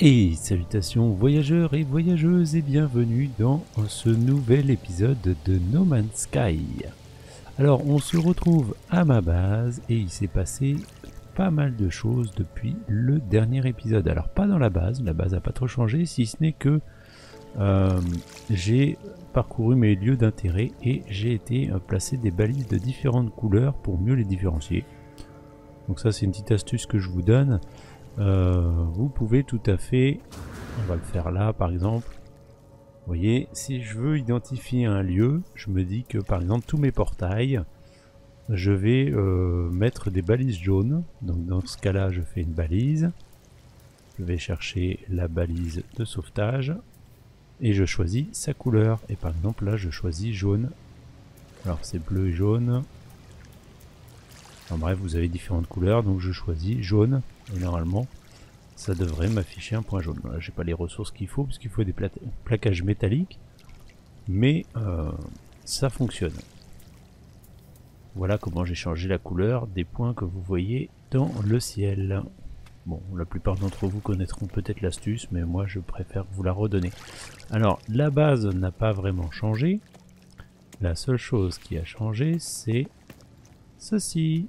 Et salutations voyageurs et voyageuses et bienvenue dans ce nouvel épisode de No Man's Sky. Alors on se retrouve à ma base et il s'est passé pas mal de choses depuis le dernier épisode. Alors pas dans la base, la base n'a pas trop changé si ce n'est que euh, j'ai parcouru mes lieux d'intérêt et j'ai été euh, placer des balises de différentes couleurs pour mieux les différencier. Donc ça c'est une petite astuce que je vous donne. Euh, vous pouvez tout à fait, on va le faire là par exemple, vous voyez, si je veux identifier un lieu, je me dis que par exemple tous mes portails, je vais euh, mettre des balises jaunes. Donc dans ce cas-là, je fais une balise. Je vais chercher la balise de sauvetage et je choisis sa couleur. Et par exemple là, je choisis jaune. Alors c'est bleu et jaune. En bref, vous avez différentes couleurs, donc je choisis jaune. Et normalement, ça devrait m'afficher un point jaune. Là, j'ai pas les ressources qu'il faut, parce qu'il faut des plaquages métalliques. Mais euh, ça fonctionne. Voilà comment j'ai changé la couleur des points que vous voyez dans le ciel. Bon, la plupart d'entre vous connaîtront peut-être l'astuce, mais moi je préfère vous la redonner. Alors, la base n'a pas vraiment changé. La seule chose qui a changé, c'est ceci.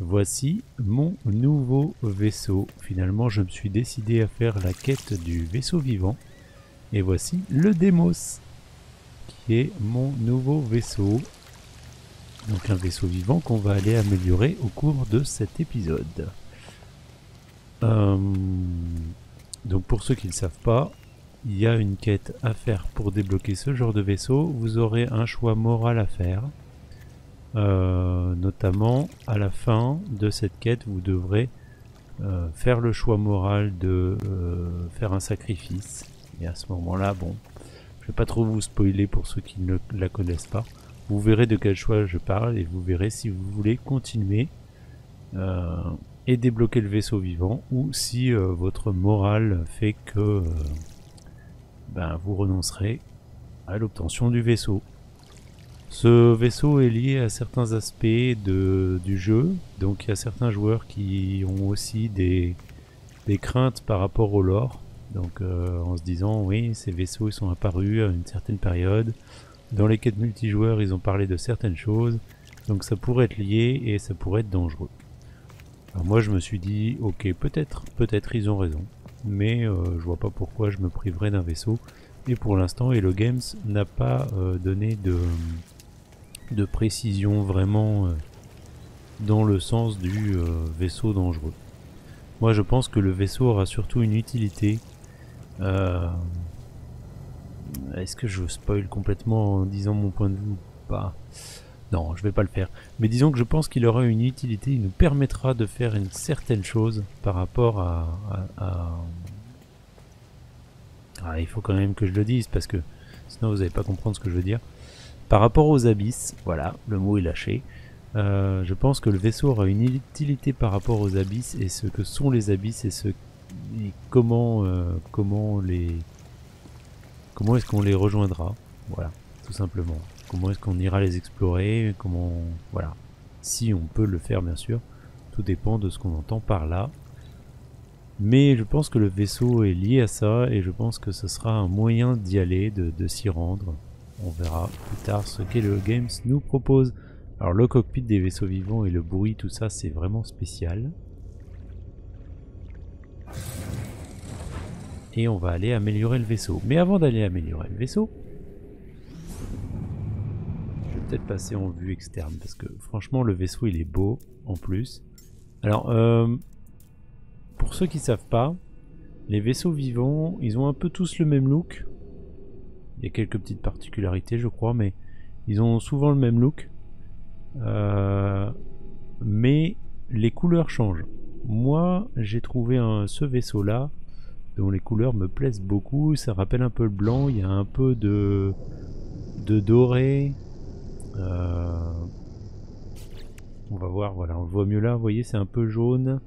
Voici mon nouveau vaisseau. Finalement, je me suis décidé à faire la quête du vaisseau vivant. Et voici le Demos, qui est mon nouveau vaisseau. Donc un vaisseau vivant qu'on va aller améliorer au cours de cet épisode. Euh, donc pour ceux qui ne savent pas, il y a une quête à faire pour débloquer ce genre de vaisseau. Vous aurez un choix moral à faire. Euh, notamment à la fin de cette quête vous devrez euh, faire le choix moral de euh, faire un sacrifice. Et à ce moment là bon je vais pas trop vous spoiler pour ceux qui ne la connaissent pas. Vous verrez de quel choix je parle et vous verrez si vous voulez continuer et débloquer le vaisseau vivant ou si votre morale fait que ben, vous renoncerez à l'obtention du vaisseau ce vaisseau est lié à certains aspects de, du jeu, donc il y a certains joueurs qui ont aussi des, des craintes par rapport au lore, donc euh, en se disant oui ces vaisseaux ils sont apparus à une certaine période, dans les quêtes multijoueurs ils ont parlé de certaines choses, donc ça pourrait être lié et ça pourrait être dangereux. Alors moi je me suis dit ok peut-être peut-être ils ont raison, mais euh, je vois pas pourquoi je me priverais d'un vaisseau, et pour l'instant Hello Games n'a pas euh, donné de de précision vraiment euh, dans le sens du euh, vaisseau dangereux. Moi je pense que le vaisseau aura surtout une utilité. Euh, est-ce que je spoil complètement en disant mon point de vue Pas? Non, je vais pas le faire. Mais disons que je pense qu'il aura une utilité, il nous permettra de faire une certaine chose par rapport à, Ah, il faut quand même que je le dise parce que sinon vous n'allez pas comprendre ce que je veux dire. Par rapport aux abysses, voilà, le mot est lâché. Euh, je pense que le vaisseau aura une utilité par rapport aux abysses et ce que sont les abysses et ce comment euh, comment les comment est-ce qu'on les rejoindra. Voilà tout simplement. Comment est-ce qu'on ira les explorer comment voilà. Si on peut le faire bien sûr. Tout dépend de ce qu'on entend par là. Mais je pense que le vaisseau est lié à ça et je pense que ce sera un moyen d'y aller de s'y rendre on verra plus tard ce le Games nous propose. Alors le cockpit des vaisseaux vivants et le bruit, tout ça, c'est vraiment spécial. Et on va aller améliorer le vaisseau. Mais avant d'aller améliorer le vaisseau, je vais peut-être passer en vue externe parce que franchement le vaisseau il est beau en plus. Alors euh, pour ceux qui savent pas, les vaisseaux vivants, ils ont un peu tous le même look. Il y a quelques petites particularités, je crois, mais ils ont souvent le même look. Euh, mais les couleurs changent. Moi, j'ai trouvé un, ce vaisseau-là, dont les couleurs me plaisent beaucoup. Ça rappelle un peu le blanc. Il y a un peu de, doré. Euh, on va voir, voilà, on le voit mieux là. Vous voyez, c'est un peu jaune.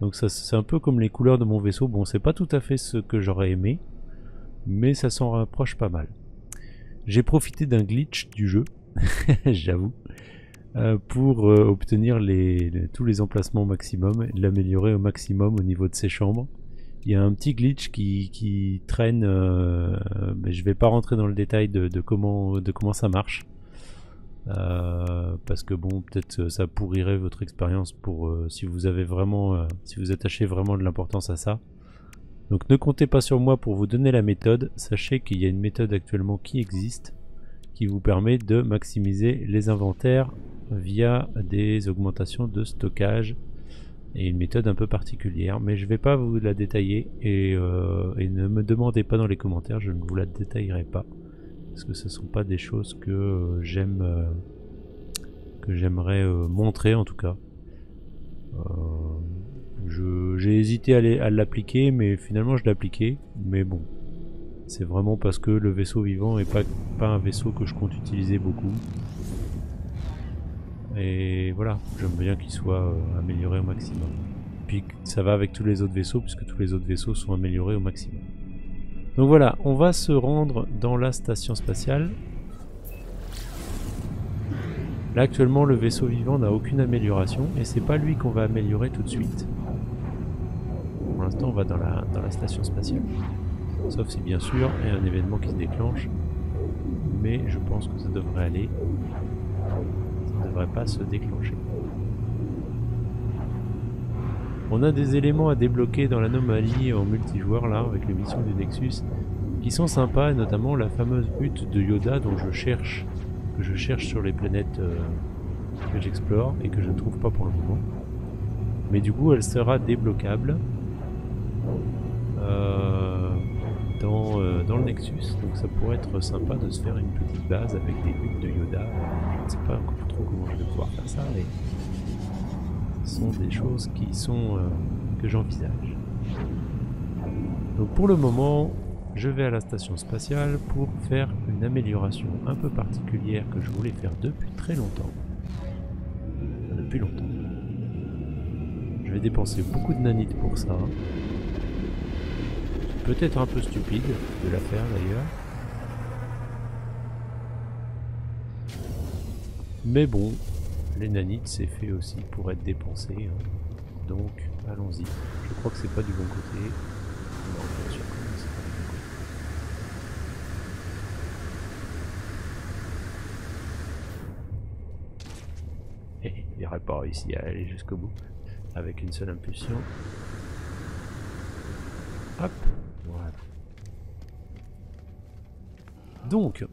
Donc ça, c'est un peu comme les couleurs de mon vaisseau. Bon, c'est pas tout à fait ce que j'aurais aimé mais ça s'en rapproche pas mal. J'ai profité d'un glitch du jeu, j'avoue, euh, pour euh, obtenir tous les emplacements maximum, l'améliorer au maximum au niveau de ses chambres. il y a un petit glitch qui, traîne. Euh, mais je vais pas rentrer dans le détail de, comment, ça marche. Parce que bon, peut-être ça pourrirait votre expérience si vous avez vraiment, si vous attachez vraiment de l'importance à ça. Donc ne comptez pas sur moi pour vous donner la méthode. Sachez qu'il y a une méthode actuellement qui existe, qui vous permet de maximiser les inventaires via des augmentations de stockage et une méthode un peu particulière, mais je vais pas vous la détailler et, euh, ne me demandez pas dans les commentaires, je ne vous la détaillerai pas parce que ce ne sont pas des choses que euh, j'aime euh, que j'aimerais montrer en tout cas. J'ai hésité à l'appliquer, mais finalement je l'ai appliqué, mais bon, c'est vraiment parce que le vaisseau vivant est pas, un vaisseau que je compte utiliser beaucoup. Et voilà, j'aime bien qu'il soit euh, amélioré au maximum. Puis ça va avec tous les autres vaisseaux, puisque tous les autres vaisseaux sont améliorés au maximum. Donc voilà, on va se rendre dans la station spatiale. Là actuellement le vaisseau vivant n'a aucune amélioration et c'est pas lui qu'on va améliorer tout de suite. Pour l'instant on va dans la, station spatiale. Sauf si bien sûr il y a un événement qui se déclenche. Mais je pense que ça devrait aller devrait pas se déclencher. On a des éléments à débloquer dans l'anomalie en multijoueur là, avec les missions du Nexus, qui sont sympas, notamment la fameuse hutte de Yoda dont je cherche, que je cherche sur les planètes euh, que j'explore et que je ne trouve pas pour le moment. Mais du coup, elle sera débloquable dans, euh, dans le Nexus, donc ça pourrait être sympa de se faire une petite base avec des huttes de Yoda. Je ne sais pas encore comment je vais pouvoir faire ça, mais ce sont des choses qui sont euh, que j'envisage. Donc pour le moment, je vais à la station spatiale pour faire une amélioration un peu particulière que je voulais faire depuis très longtemps. depuis longtemps. Je vais dépenser beaucoup de nanites pour ça. Peut-être un peu stupide de la faire d'ailleurs. Mais bon, les nanites c'est fait aussi pour être dépensé. Hein. Donc allons-y. Je crois que c'est pas du bon côté. Non, bien sûr que c'est pas du bon côté. Et il n'aurait pas réussi à aller jusqu'au bout avec une seule impulsion. Hop, Donc,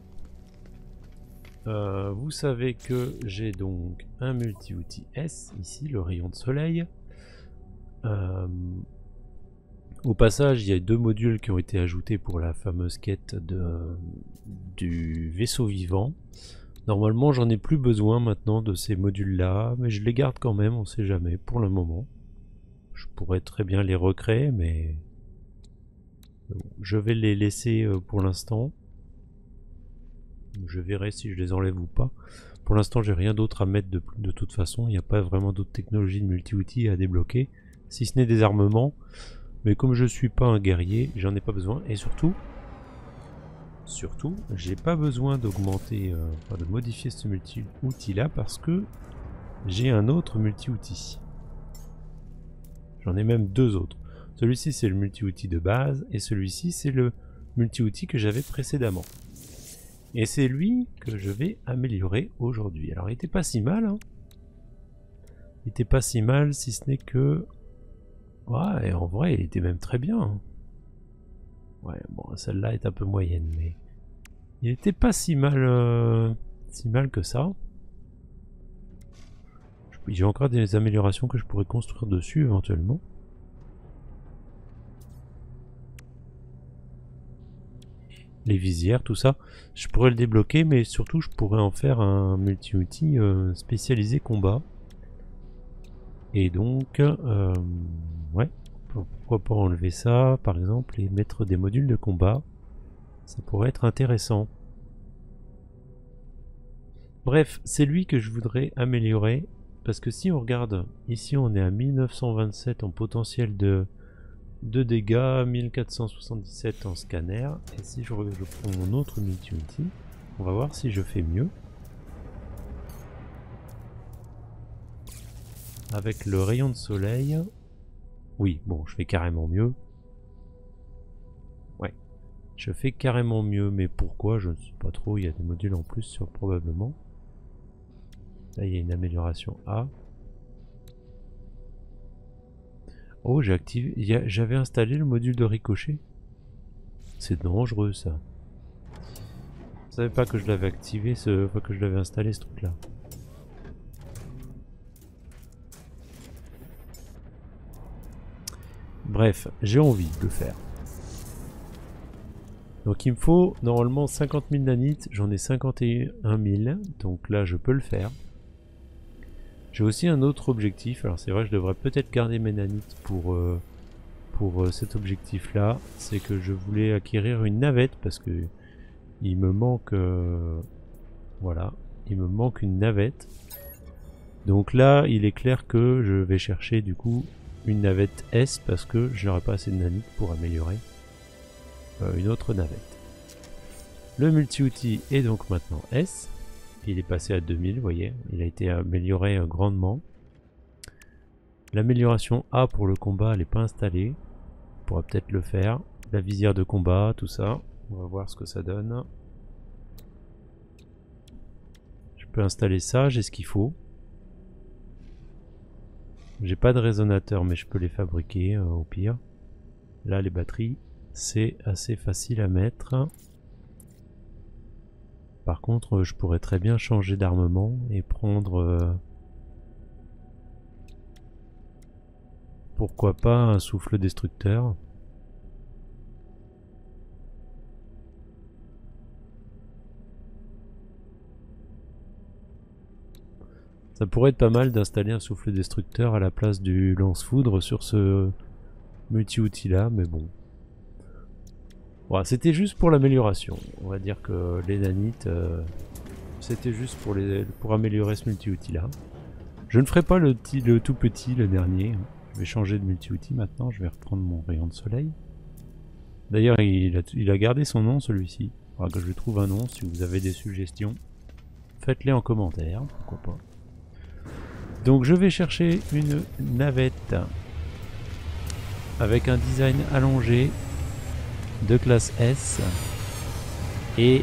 euh, vous savez que j'ai donc un multi-outil S, ici, le rayon de soleil. Euh, au passage, il y a deux modules qui ont été ajoutés pour la fameuse quête du vaisseau vivant. Normalement, j'en ai plus besoin maintenant de ces modules-là, mais je les garde quand même, on sait jamais, pour le moment. Je pourrais très bien les recréer, mais je vais les laisser euh, pour l'instant. Je verrai si je les enlève ou pas. Pour l'instant, j'ai rien d'autre à mettre de, toute façon. Il n'y a pas vraiment d'autres technologies de multi-outils à débloquer, si ce n'est des armements. Mais comme je suis pas un guerrier, j'en ai pas besoin. Et surtout, surtout, j'ai pas besoin d'augmenter, euh, de modifier ce multi-outil là parce que j'ai un autre multi-outil. J'en ai même deux autres. Celui-ci c'est le multi-outil de base et celui-ci c'est le multi-outil que j'avais précédemment. Et c'est lui que je vais améliorer aujourd'hui. Alors il était pas si mal. Hein. Il était pas si mal si ce n'est que... Ouais, en vrai il était même très bien. Hein. Ouais, bon celle-là est un peu moyenne, mais... Il était pas si mal, euh, si mal que ça. J'ai encore des améliorations que je pourrais construire dessus éventuellement. Les visières, tout ça. Je pourrais le débloquer, mais surtout je pourrais en faire un multi-outil euh, spécialisé combat. Et donc, euh, ouais, pourquoi pas enlever ça par exemple et mettre des modules de combat. Ça pourrait être intéressant. Bref, c'est lui que je voudrais améliorer. Parce que si on regarde, ici on est à 1927 en potentiel de, de dégâts, 1477 en scanner. Et si je, je prends mon autre multi-outil, on va voir si je fais mieux. Avec le rayon de soleil, oui, bon, je fais carrément mieux. Je fais carrément mieux, mais pourquoi Je ne sais pas trop. Il y a des modules en plus sur probablement. Là, il y a une amélioration A. Oh. J'avais installé le module de ricochet. C'est dangereux ça. Je savais pas que je l'avais activé, ce... Que je l'avais installé ce truc là. Bref, j'ai envie de le faire. Donc il me faut normalement 50 000 nanites, j'en ai 51 000, donc là je peux le faire. J'ai aussi un autre objectif, alors c'est vrai que je devrais peut-être garder mes nanites pour, euh, pour euh, cet objectif là, c'est que je voulais acquérir une navette parce que il me manque, euh, voilà, il me manque une navette. Donc là il est clair que je vais chercher du coup une navette S parce que je n'aurai pas assez de nanites pour améliorer une autre navette. Le multi-outil est donc maintenant S. Il est passé à 2000, vous voyez. Il a été amélioré euh, grandement. L'amélioration A pour le combat, elle n'est pas installée. On pourra peut-être le faire. La visière de combat, tout ça. On va voir ce que ça donne. Je peux installer ça, j'ai ce qu'il faut. J'ai pas de résonateur, mais je peux les fabriquer euh, au pire. Là, les batteries, c'est assez facile à mettre. Par contre, je pourrais très bien changer d'armement et prendre... Euh, pourquoi pas un souffle destructeur Ça pourrait être pas mal d'installer un souffle destructeur à la place du lance-foudre sur ce multi-outil là, mais bon. Voilà, c'était juste pour l'amélioration. On va dire que les nanites, euh, c'était juste pour, pour améliorer ce multi-outil là. Je ne ferai pas le, tout petit, le dernier. Je vais changer de multi-outil maintenant, je vais reprendre mon rayon de soleil. D'ailleurs, il a, gardé son nom celui-ci. Faudra que je trouve un nom si vous avez des suggestions. Faites-les en commentaire, pourquoi pas. Donc je vais chercher une navette avec un design allongé de classe S et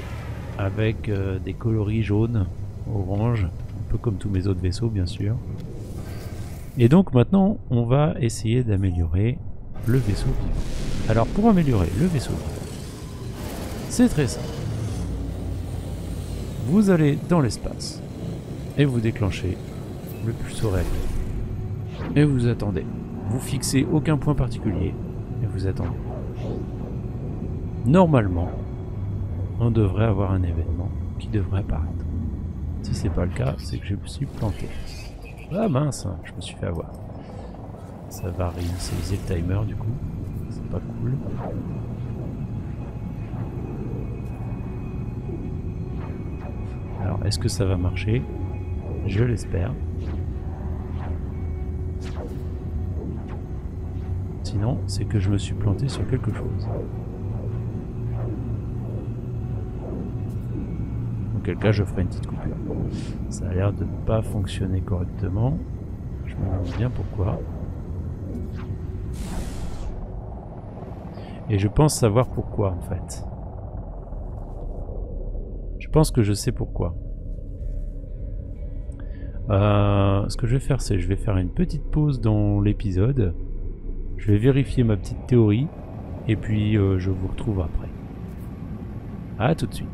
avec euh, des coloris jaunes, orange, un peu comme tous mes autres vaisseaux bien sûr. Et donc maintenant on va essayer d'améliorer le vaisseau vivant. Alors pour améliorer le vaisseau vivant, c'est très simple. Vous allez dans l'espace et vous déclenchez le horaire. Et vous attendez. Vous fixez aucun point particulier et vous attendez. Normalement, on devrait avoir un événement qui devrait apparaître. Si c'est pas le cas, c'est que je me suis planté. Ah mince, je me suis fait avoir. Ça va réinitialiser le timer du coup. C'est pas cool. Alors, est-ce que ça va marcher? Je l'espère. Sinon, c'est que je me suis planté sur quelque chose. Cas je ferai une petite coupure. Ça a l'air de ne pas fonctionner correctement. Je me demande bien pourquoi. Et je pense savoir pourquoi en fait. Je pense que je sais pourquoi. Euh, ce que je vais faire, c'est je vais faire une petite pause dans l'épisode. Je vais vérifier ma petite théorie. Et puis euh, je vous retrouve après. A tout de suite.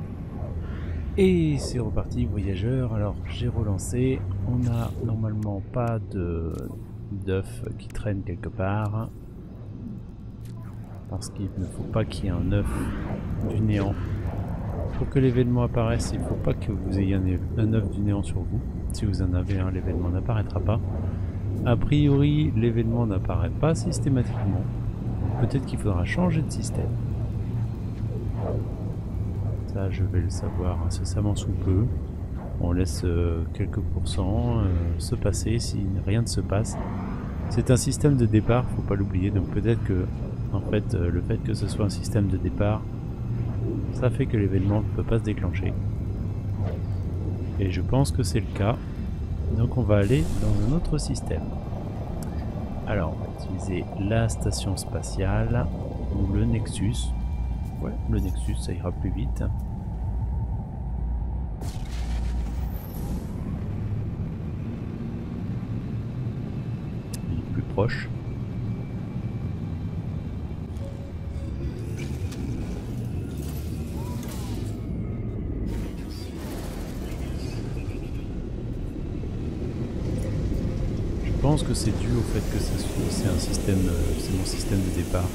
Et c'est reparti voyageurs, alors j'ai relancé, on a normalement pas de qui traîne quelque part, parce qu'il ne faut pas qu'il y ait un œuf du néant. Pour que l'événement apparaisse, il ne faut pas que vous ayez un œuf du néant sur vous. Si vous en avez un, l'événement n'apparaîtra pas. A priori, l'événement n'apparaît pas systématiquement. Peut-être qu'il faudra changer de système. Ça, je vais le savoir incessamment sous peu. On laisse euh, quelques pourcents euh, se passer si rien ne se passe. C'est un système de départ, faut pas l'oublier. Donc peut-être que, en fait, euh, le fait que ce soit un système de départ, ça fait que l'événement ne peut pas se déclencher. Et je pense que c'est le cas. Donc on va aller dans un autre système. Alors on va utiliser la station spatiale ou le Nexus ouais, le Nexus, ça ira plus vite. Il est plus proche. Je pense que c'est dû au fait que c'est un système, euh, c'est mon système de départ.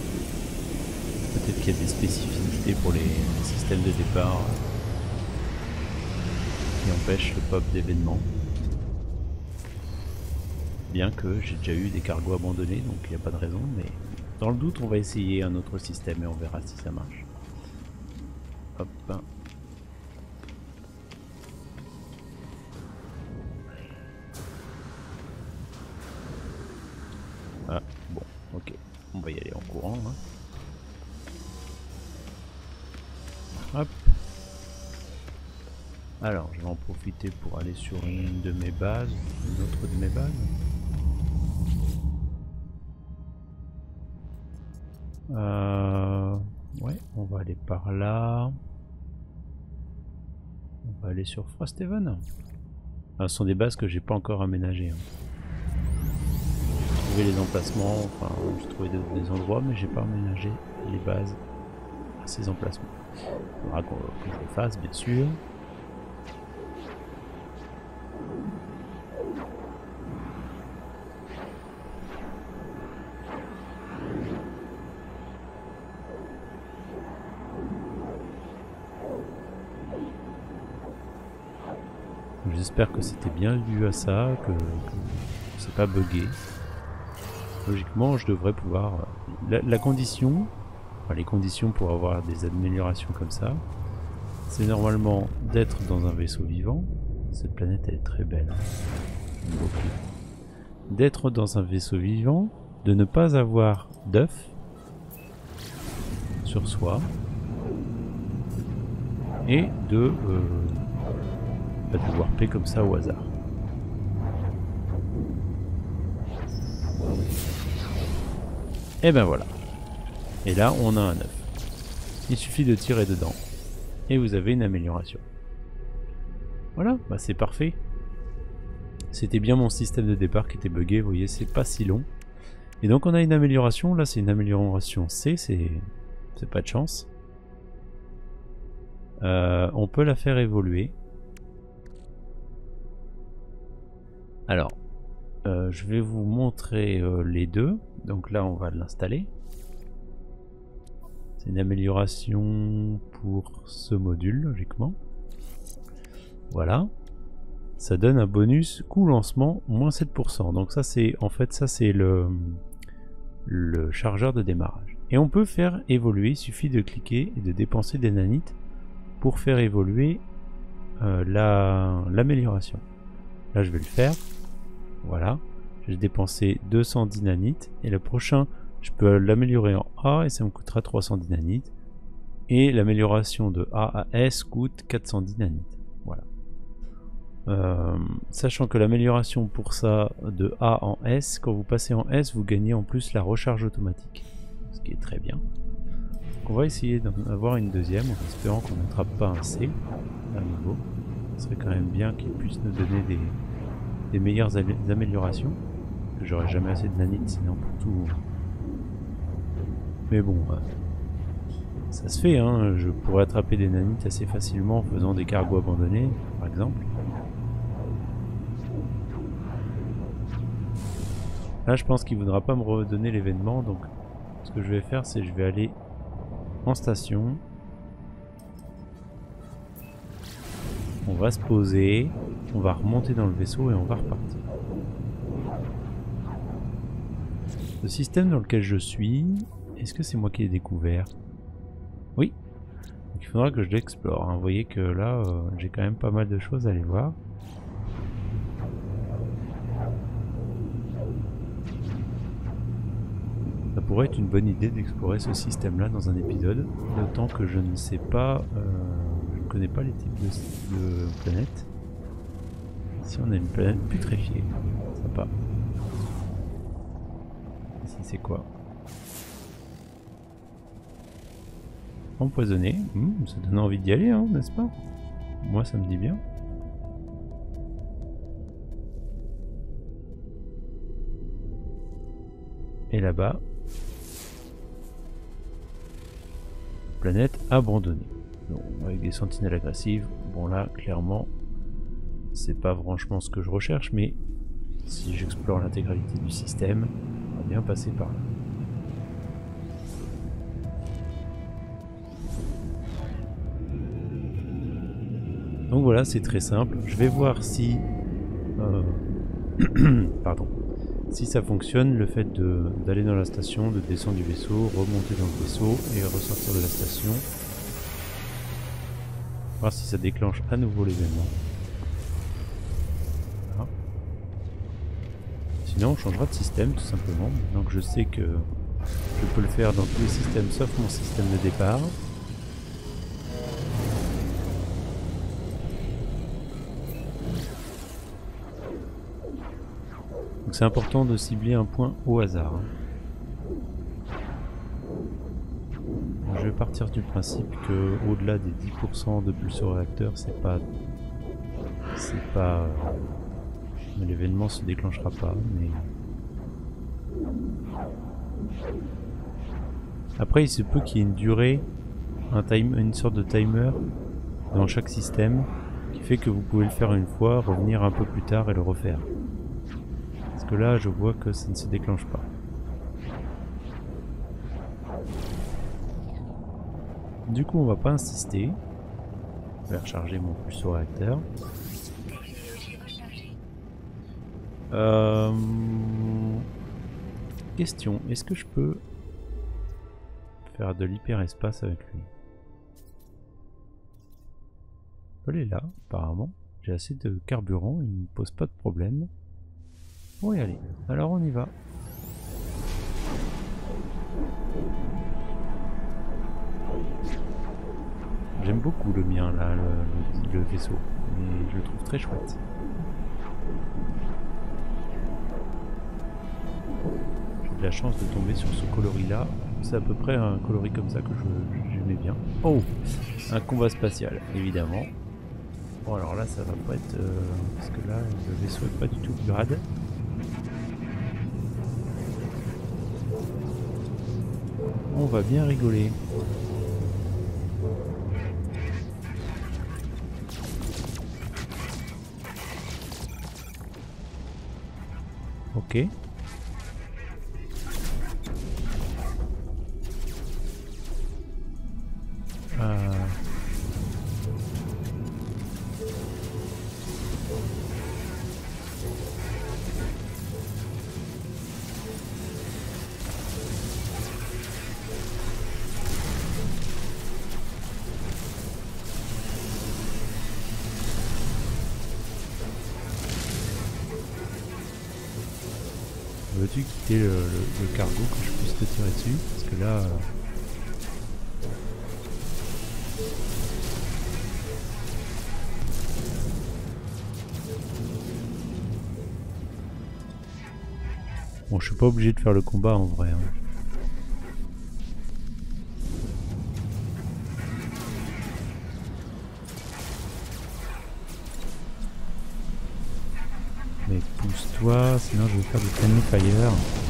Peut-être qu'il y a des spécificités pour les, systèmes de départ euh, qui empêchent le pop d'événements. Bien que j'ai déjà eu des cargos abandonnés, donc il n'y a pas de raison, mais dans le doute, on va essayer un autre système et on verra si ça marche. Hop. Pour aller sur une de mes bases, une autre de mes bases. Euh, ouais, on va aller par là. On va aller sur Frosthaven. Ah, ce sont des bases que j'ai pas encore aménagées. hein. J'ai trouvé les emplacements, enfin j'ai trouvé des, endroits, mais j'ai pas aménagé les bases à ces emplacements. Il faudra que je le fasse, bien sûr. J'espère que c'était bien dû à ça, que, c'est pas buggé. Logiquement, je devrais pouvoir. La, la condition, les conditions pour avoir des améliorations comme ça, c'est normalement d'être dans un vaisseau vivant. Cette planète est très belle. hein. D'être dans un vaisseau vivant, de ne pas avoir d'œuf sur soi et de euh, pas de warper comme ça au hasard. Et ben voilà. Et là, on a un œuf. Il suffit de tirer dedans. Et vous avez une amélioration. Voilà, bah c'est parfait. C'était bien mon système de départ qui était buggé, vous voyez, c'est pas si long. Et donc on a une amélioration, là c'est une amélioration C, c'est c'est pas de chance. Euh, on peut la faire évoluer. Alors, euh, je vais vous montrer euh, les deux. Donc là, on va l'installer. C'est une amélioration pour ce module, logiquement. Voilà. Ça donne un bonus coût lancement moins 7%. Donc ça, c'est en fait ça c'est le chargeur de démarrage. Et on peut faire évoluer. Il suffit de cliquer et de dépenser des nanites pour faire évoluer euh, la l'amélioration. Là, je vais le faire. Voilà. J'ai dépensé 210 nanites. Et le prochain, je peux l'améliorer en A et ça me coûtera 310 nanites. Et l'amélioration de A à S coûte 410 nanites. Voilà. Euh, sachant que l'amélioration pour ça de A en S, quand vous passez en S, vous gagnez en plus la recharge automatique. Ce qui est très bien. On va essayer d'en avoir une deuxième en espérant qu'on n'attrape pas un C à nouveau. Ce serait quand même bien qu'il puisse nous donner des, des meilleures amé- améliorations. Que j'aurais jamais assez de nanites sinon pour tout. Mais bon, euh, ça se fait, hein. je pourrais attraper des nanites assez facilement en faisant des cargos abandonnés, par exemple. Là, je pense qu'il ne voudra pas me redonner l'événement, donc ce que je vais faire, c'est je vais aller en station. On va se poser, on va remonter dans le vaisseau et on va repartir. Le système dans lequel je suis, est-ce que c'est moi qui l'ai découvert? Oui. Donc il faudra que je l'explore. hein. Vous voyez que là, euh, j'ai quand même pas mal de choses à aller voir. Ça pourrait être une bonne idée d'explorer ce système-là dans un épisode, d'autant que je ne sais pas, euh, connais pas les types de, planètes. Ici on a une planète putréfiée, sympa. Ici c'est quoi? Empoisonné. Hmm, ça donne envie d'y aller, hein, n'est-ce pas? Moi, ça me dit bien. Et là-bas, planète abandonnée. Avec des sentinelles agressives. Bon là, clairement, c'est pas franchement ce que je recherche, mais si j'explore l'intégralité du système, on va bien passer par là. Donc voilà, c'est très simple. Je vais voir si... Euh, pardon. Si ça fonctionne, le fait d'aller dans la station, de descendre du vaisseau, remonter dans le vaisseau et ressortir de la station. Voir si ça déclenche à nouveau l'événement. Sinon, on changera de système tout simplement. Donc je sais que je peux le faire dans tous les systèmes sauf mon système de départ. Donc c'est important de cibler un point au hasard. Je vais partir du principe que au-delà des 10% de pulso-réacteur, c'est pas c'est pas euh, l'événement se déclenchera pas, mais... Après, il se peut qu'il y ait une durée, un time, une sorte de timer dans chaque système qui fait que vous pouvez le faire une fois, revenir un peu plus tard et le refaire. Parce que là, je vois que ça ne se déclenche pas. Du coup, on va pas insister. Je vais recharger mon pulso réacteur. Euh... Question, est-ce que je peux faire de l'hyperespace avec lui? Elle est là, apparemment. J'ai assez de carburant, il ne me pose pas de problème. Bon y aller, alors on y va. J'aime beaucoup le mien là, le, vaisseau, je le trouve très chouette. la chance de tomber sur ce coloris là. C'est à peu près un coloris comme ça que j'aimais bien. Oh Un combat spatial, évidemment. Bon alors là ça va pas être... Euh, parce que là le vaisseau est pas du tout grade. On va bien rigoler. Ok. Te tirer dessus Parce que là... Euh, bon, je suis pas obligé de faire le combat en vrai. Hein. sinon je vais faire du friendly fire.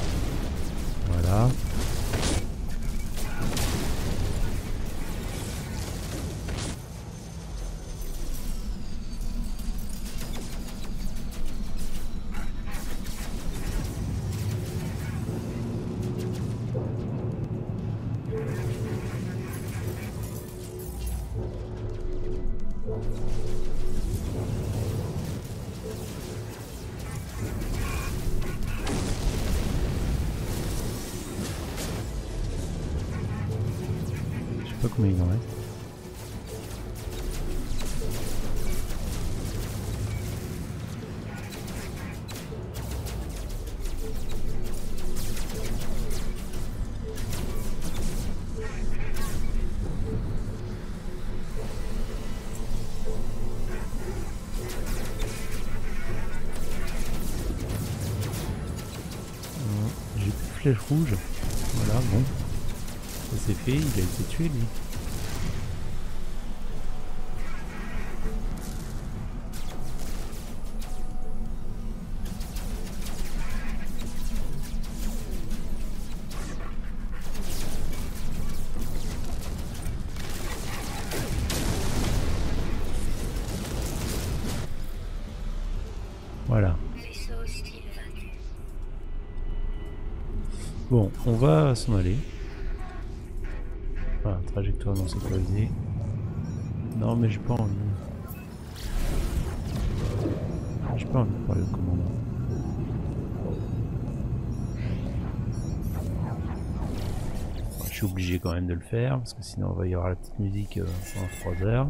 Voilà. Aller. Voilà, trajectoire non sécurisée. Non, mais j'ai pas envie. J'ai pas envie de parler au commandant. Je suis obligé quand même de le faire parce que sinon il va y avoir la petite musique euh, pendant 3 heures.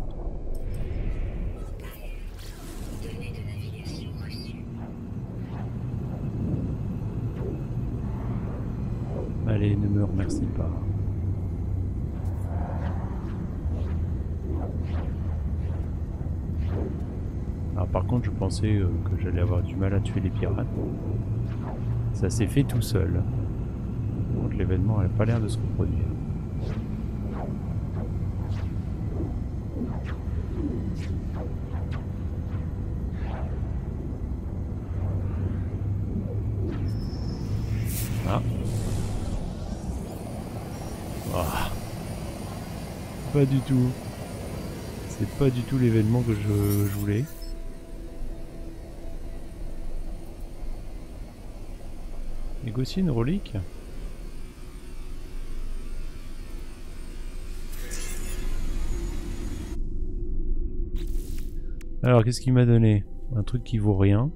Pensais euh, que j'allais avoir du mal à tuer les pirates. Ça s'est fait tout seul. Donc l'événement n'a pas l'air de se reproduire. Ah. Ah. Pas du tout. C'est pas du tout l'événement que je, je voulais. Négocier une relique Alors, qu'est-ce qu'il m'a donné? Un truc qui vaut rien.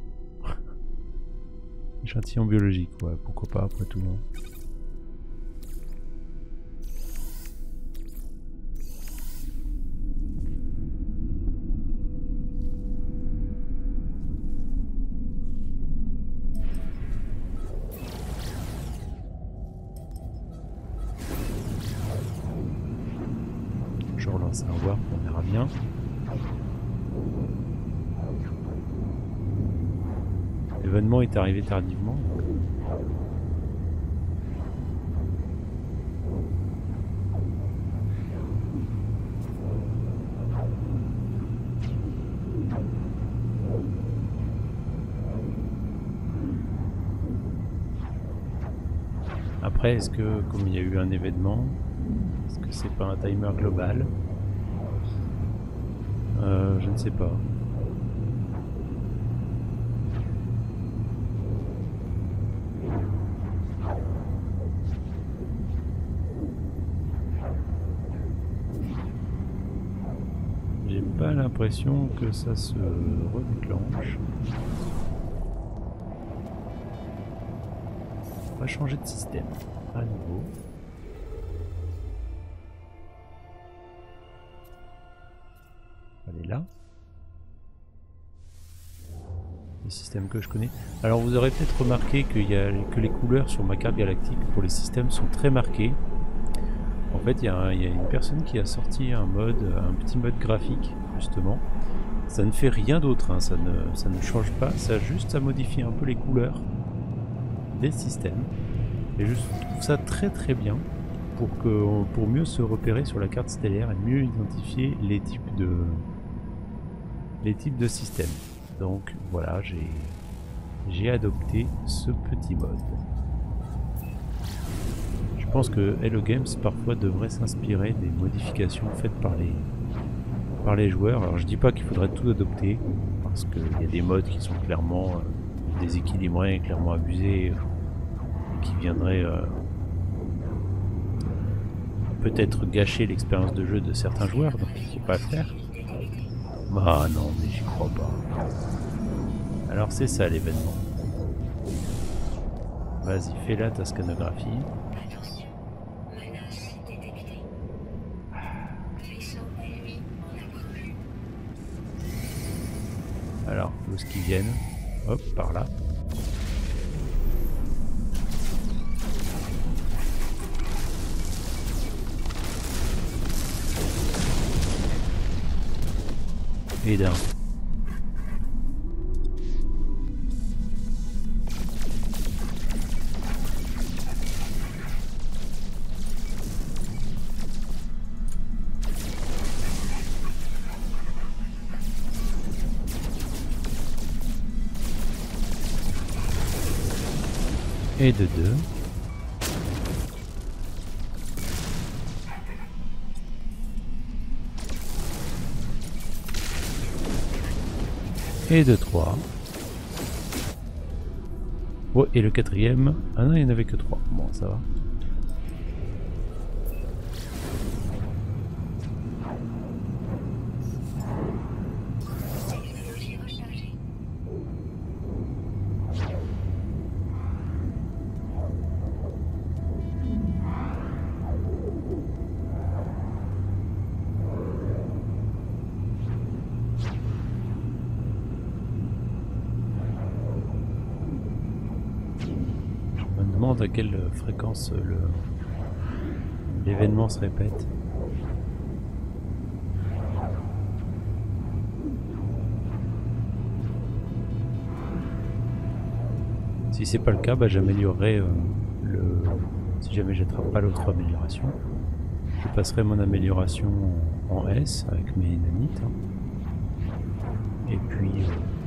Échantillon biologique, ouais, pourquoi pas après tout. hein. Tardivement. Après, est-ce que, comme il y a eu un événement, est-ce que c'est pas un timer global? Euh, Je ne sais pas. J'ai pas l'impression que ça se redéclenche. On va changer de système à nouveau. Elle est là. Les systèmes que je connais. Alors vous aurez peut-être remarqué y a, que les couleurs sur ma carte galactique pour les systèmes sont très marquées. En fait, il y, y a une personne qui a sorti un mode, un petit mode graphique, justement. Ça ne fait rien d'autre, hein, ça, ne, ça change pas, ça juste à modifier un peu les couleurs des systèmes. Et je trouve ça très très bien pour, que, pour mieux se repérer sur la carte stellaire et mieux identifier les types de, les types de systèmes. Donc voilà, j'ai adopté ce petit mode. Je pense que Hello Games parfois devrait s'inspirer des modifications faites par les, par les joueurs. Alors je dis pas qu'il faudrait tout adopter, parce qu'il y a des modes qui sont clairement euh, déséquilibrés, clairement abusés, euh, qui viendraient euh, peut-être gâcher l'expérience de jeu de certains joueurs, donc il ne pas le faire. Ah non, mais j'y crois pas. Alors c'est ça l'événement. Vas-y, fais là ta scanographie. Qu'ils viennent Hop, par là. Et d'un. et de 2. Et de 3. Ouais, et le quatrième. Ah non, il n'y en avait que 3. Bon, ça va. Fréquence le l'événement se répète. Si c'est pas le cas, bah, j'améliorerai euh, le. Si jamais j'attrape pas l'autre amélioration, je passerai mon amélioration en, en S avec mes nanites. hein. Et puis. euh,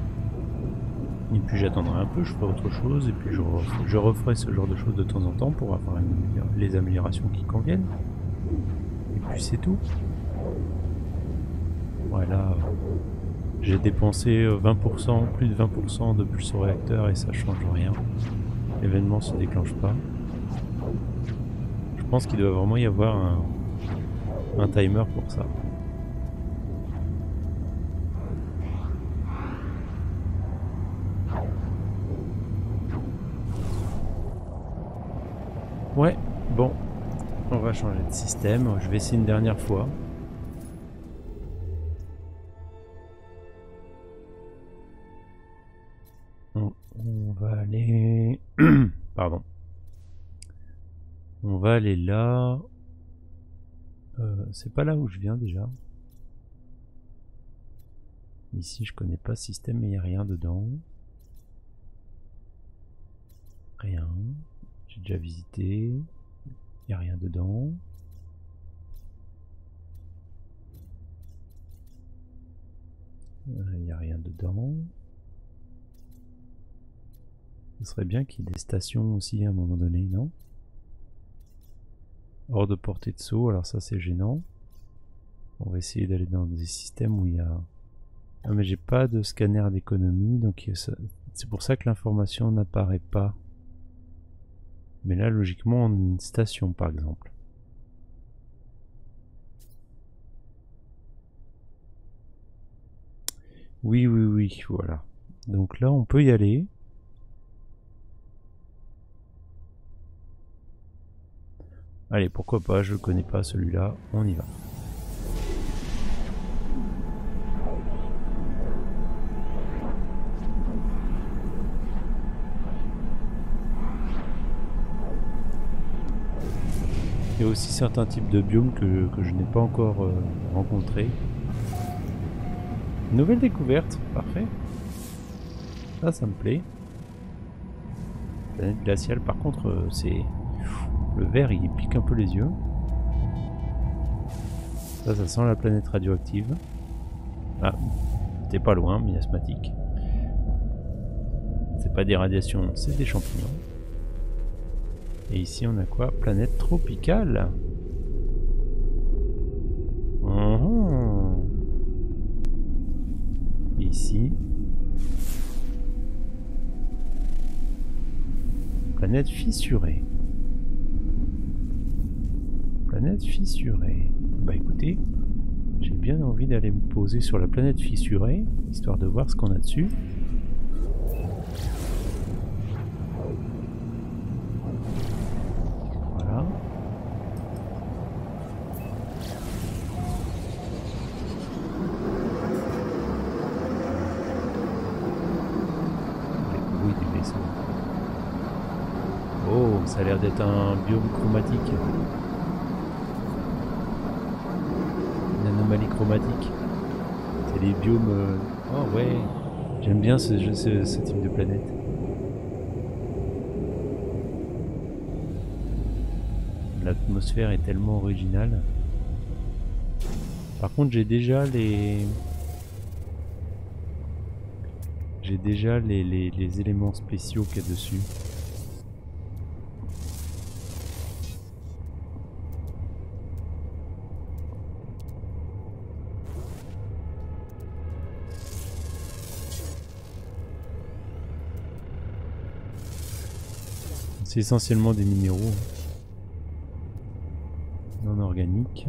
et puis j'attendrai un peu, je ferai autre chose, et puis je, ref- je referai ce genre de choses de temps en temps pour avoir les améliorations qui conviennent. Et puis c'est tout. Voilà. euh, J'ai dépensé euh, 20%, plus de 20% de pulso-réacteur et ça change rien. L'événement se déclenche pas. Je pense qu'il doit vraiment y avoir un timer pour ça. Ouais, bon. On changer de système. Je vais essayer une dernière fois. On, on va aller... Pardon. On va aller là. Euh, C'est pas là où je viens déjà. Ici, je connais pas ce système, mais il n'y a rien dedans. Rien. J'ai déjà visité. Il n'y a rien dedans. Il n'y a rien dedans. Ce serait bien qu'il y ait des stations aussi à un moment donné, non? Hors de portée de saut, alors ça c'est gênant. On va essayer d'aller dans des systèmes où il y a... Ah mais j'ai pas de scanner d'économie, donc c'est pour ça que l'information n'apparaît pas. Mais là, logiquement, on a une station, par exemple. Oui, oui, oui, voilà. Donc là, on peut y aller. Allez, pourquoi pas, je le connais pas celui-là, on y va. Il y a aussi certains types de biomes que, je n'ai pas encore euh, rencontrés. Nouvelle découverte, parfait. Ça, ça me plaît. Planète glaciale, par contre, euh, c'est le vert, il pique un peu les yeux. Ça, ça sent la planète radioactive. Ah, t'es pas loin, miasmatique. C'est pas des radiations, c'est des champignons. Et ici, on a quoi? Planète tropicale. Et Ici. Planète fissurée. Planète fissurée. Bah écoutez, j'ai bien envie d'aller me poser sur la planète fissurée, histoire de voir ce qu'on a dessus. Voilà. Les bruits du vaisseau. Oh, ça a l'air d'être un biome chromatique. Une anomalie chromatique. C'est les biomes. euh, Oh ouais, j'aime bien ce, ce, type de planète. L'atmosphère est tellement originale. Par contre, j'ai déjà les. J'ai déjà les, les éléments spéciaux qu'il y a dessus. C'est essentiellement des minéraux non organiques.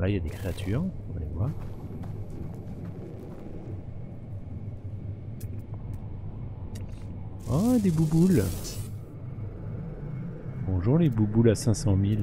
Là, il y a des créatures, on va les voir. Oh, des bouboules Bonjour les bouboules à 500 000.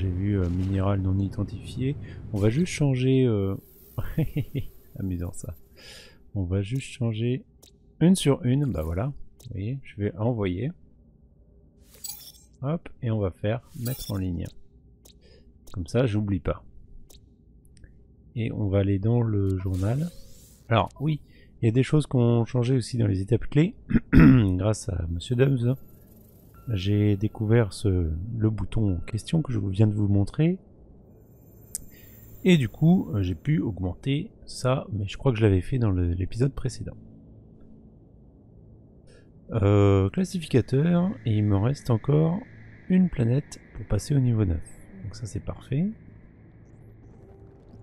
J'ai vu euh, minéral non On va juste changer... euh, Amusant ça. On va juste changer une sur une. Bah voilà. Vous voyez, je vais envoyer. Hop, et on va faire mettre en ligne. Comme ça, j'oublie pas. Et on va aller dans le journal. Alors, oui, il y a des choses qui ont changé aussi dans les étapes clés. grâce à Monsieur Dubs. J'ai découvert ce, le bouton en question que je viens de vous montrer. Et du coup, euh, j'ai pu augmenter ça, mais je crois que je l'avais fait dans l'épisode précédent. Euh, classificateur, et il me reste encore une planète pour passer au niveau 9. Donc ça c'est parfait.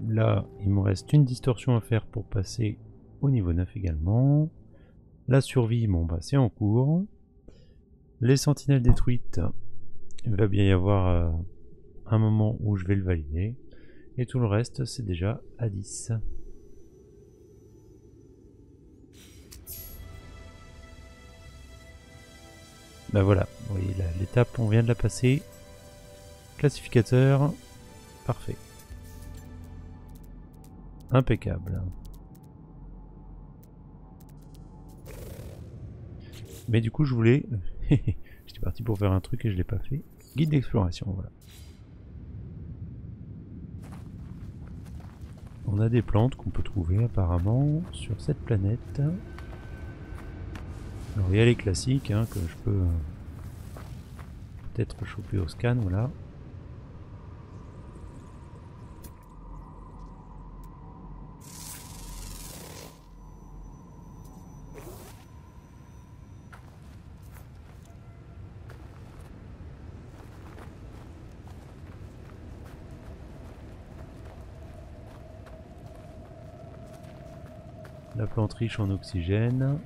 Là, il me reste une distorsion à faire pour passer au niveau 9 également. La survie, bon bah c'est en cours. Les sentinelles détruites, il va bien y avoir euh, un moment où je vais le valider. Et tout le reste, c'est déjà à 10. Bah voilà, vous voyez l'étape, on vient de la passer. Classificateur, parfait. Impeccable. Mais du coup, je voulais... J'étais parti pour faire un truc et je l'ai pas fait. Guide d'exploration, voilà. On a des plantes qu'on peut trouver apparemment sur cette planète. Alors il y a les classiques hein, que je peux euh, peut-être choper au scan, voilà. La plante riche en oxygène.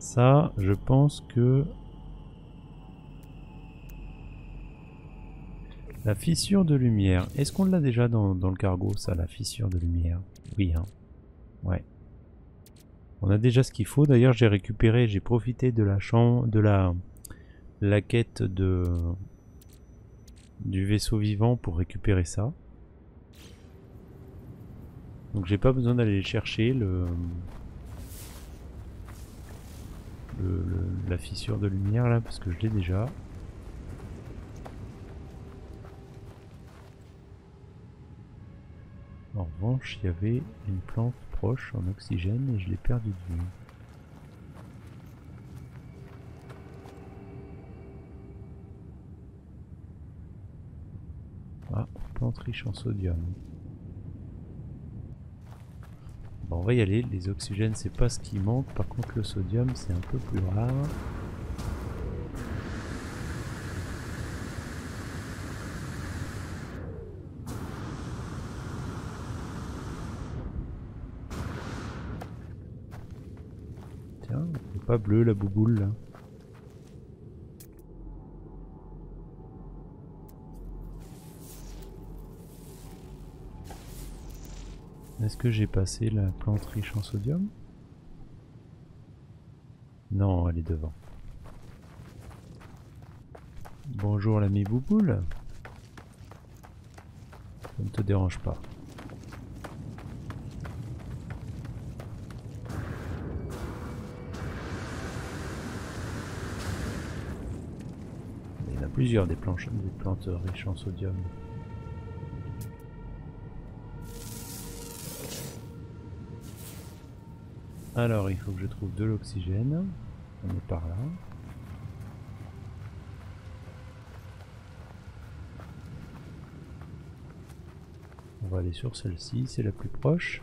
Ça, je pense que... La fissure de lumière. Est-ce qu'on l'a déjà dans, dans le cargo, ça, la fissure de lumière? Oui, hein. Ouais. On a déjà ce qu'il faut. D'ailleurs, j'ai récupéré, j'ai profité de la chambre, de la, la quête de du vaisseau vivant pour récupérer ça. Donc j'ai pas besoin d'aller chercher le, le- la fissure de lumière là parce que je l'ai déjà. En revanche, il y avait une plante proche en oxygène et je l'ai perdu de vue. Ah, plante riche en sodium. Bon, on va y aller. Les oxygènes, c'est pas ce qui manque. Par contre, le sodium, c'est un peu plus rare. Tiens, pas bleu la bouboule là. Est-ce que j'ai passé la plante riche en sodium Non, elle est devant. Bonjour l'ami Bouboule. Ça ne te dérange pas. Il y en a plusieurs des, des plantes riches en sodium. Alors, il faut que je trouve de l'oxygène. On est par là. On va aller sur celle-ci, c'est la plus proche.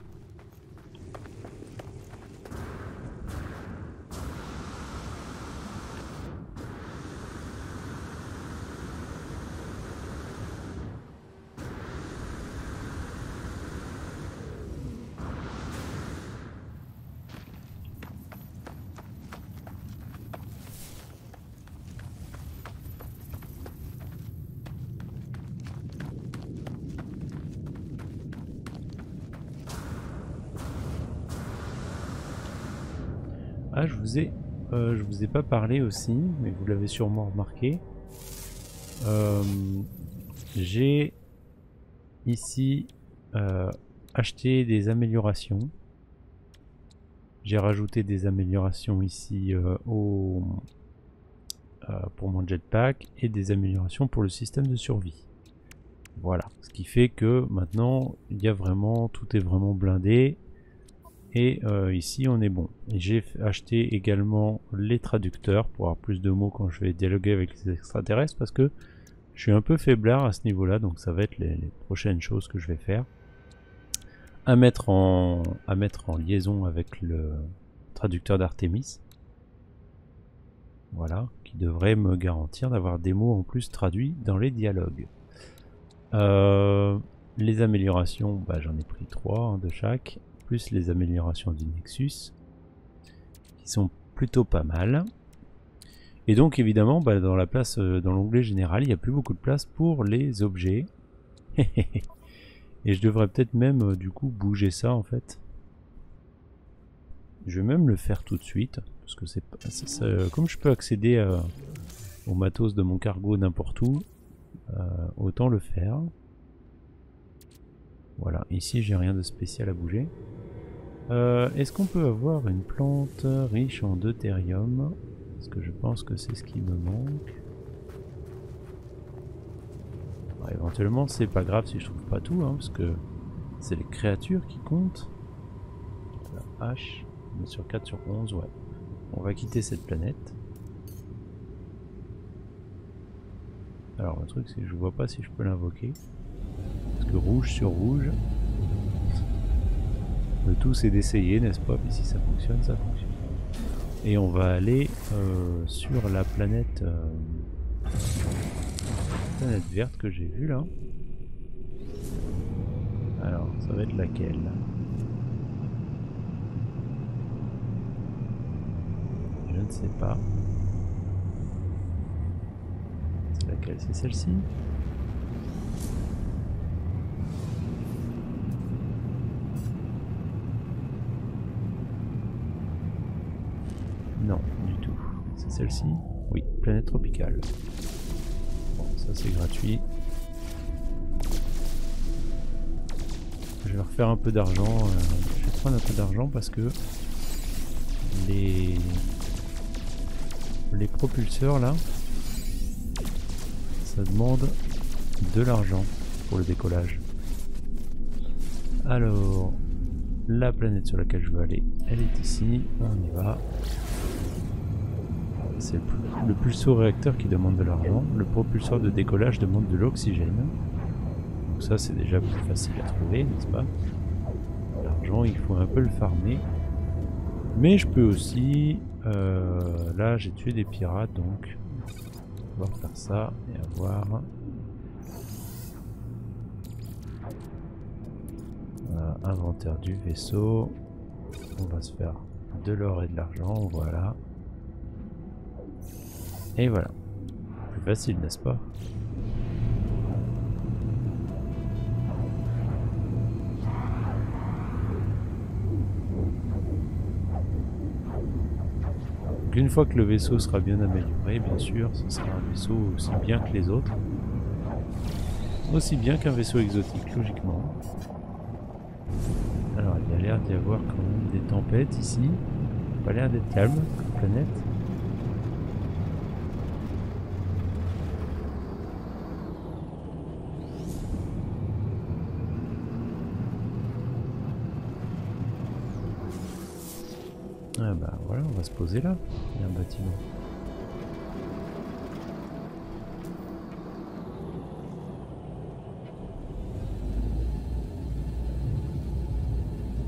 Ah, je vous ai, euh, je vous ai pas parlé aussi, mais vous l'avez sûrement remarqué. Euh, J'ai ici euh, acheté des améliorations. J'ai rajouté des améliorations ici pour mon jetpack et des améliorations pour le système de survie. Voilà, ce qui fait que maintenant il y a vraiment tout est vraiment blindé et euh, ici on est bon. J'ai acheté également les traducteurs pour avoir plus de mots quand je vais dialoguer avec les extraterrestres parce que je suis un peu faiblard à ce niveau-là, donc ça va être les, prochaines choses que je vais faire. À mettre en, liaison avec le traducteur d'Artemis. Voilà, qui devrait me garantir d'avoir des mots en plus traduits dans les dialogues. Euh, les améliorations, bah, j'en ai pris trois de chaque, plus les améliorations du Nexus, qui sont plutôt pas mal. Et donc évidemment, bah, dans la place, euh, dans l'onglet général, il n'y a plus beaucoup de place pour les objets. Et je devrais peut-être même euh, du coup bouger ça en fait. Je vais même le faire tout de suite, parce que c'est ça- comme je peux accéder au matos de mon cargo n'importe où, euh, autant le faire. Voilà, ici j'ai rien de spécial à bouger. Euh, Est-ce qu'on peut avoir une plante riche en deutérium? Parce que je pense que c'est ce qui me manque. Bon, éventuellement, c'est pas grave si je trouve pas tout, hein, parce que c'est les créatures qui comptent. La hache, sur 4 sur 11, ouais. On va quitter cette planète. Alors, le truc, c'est que je vois pas si je peux l'invoquer. Rouge sur rouge. Le tout, c'est d'essayer, n'est-ce pas? Puis si ça fonctionne, ça fonctionne. Et on va aller euh, sur la planète, euh, planète verte que j'ai vue là. Alors, ça va être laquelle? Je ne sais pas. C'est laquelle? C'est celle-ci? Non, du tout. C'est celle-ci Oui, planète tropicale. Bon, ça c'est gratuit. Je vais refaire un peu d'argent. euh, je vais prendre un peu d'argent parce que les les propulseurs là, ça demande de l'argent pour le décollage. Alors, la planète sur laquelle je veux aller, elle est ici. On y va. C'est le, pu- le pulso-réacteur qui demande de l'argent. Le propulseur de décollage demande de l'oxygène. Donc ça, c'est déjà plus facile à trouver, n'est-ce pas? L'argent, il faut un peu le farmer. Mais je peux aussi... euh, là, j'ai tué des pirates, donc... On va faire ça et avoir... Euh, inventaire du vaisseau. On va se faire de l'or et de l'argent, voilà. Et voilà. Plus facile, n'est-ce pas? Donc une fois que le vaisseau sera bien amélioré, bien sûr, ce sera un vaisseau aussi bien que les autres. Aussi bien qu'un vaisseau exotique, logiquement. Alors, il y a l'air d'y avoir quand même des tempêtes ici. Pas l'air d'être calme comme planète. Bah voilà, on va se poser là. Il y a un bâtiment.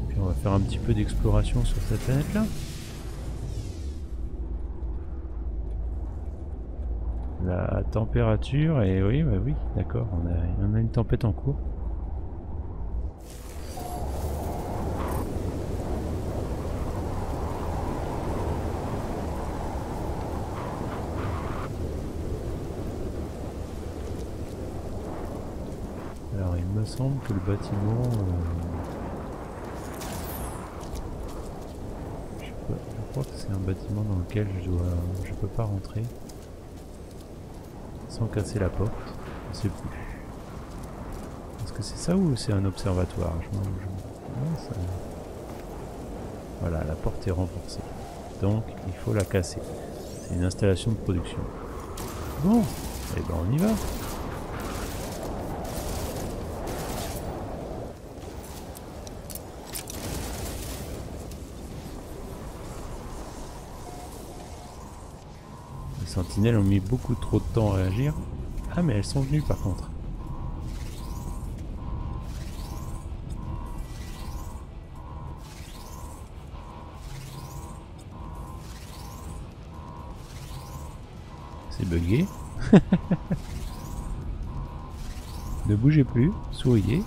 Puis on va faire un petit peu d'exploration sur cette planète là. La température, et oui, bah oui, d'accord, on a, on a une tempête en cours. Alors il me semble que le bâtiment... euh, Je, je crois que c'est un bâtiment dans lequel je dois... Je peux pas rentrer. Sans casser la porte. Je sais plus. Est-ce que c'est ça ou c'est un observatoire? Je Voilà, la porte est renforcée. Donc il faut la casser. C'est une installation de production. Bon, et ben on y va. Les sentinelles ont mis beaucoup trop de temps à réagir. Ah mais elles sont venues par contre. C'est bugué. ne bougez plus, souriez.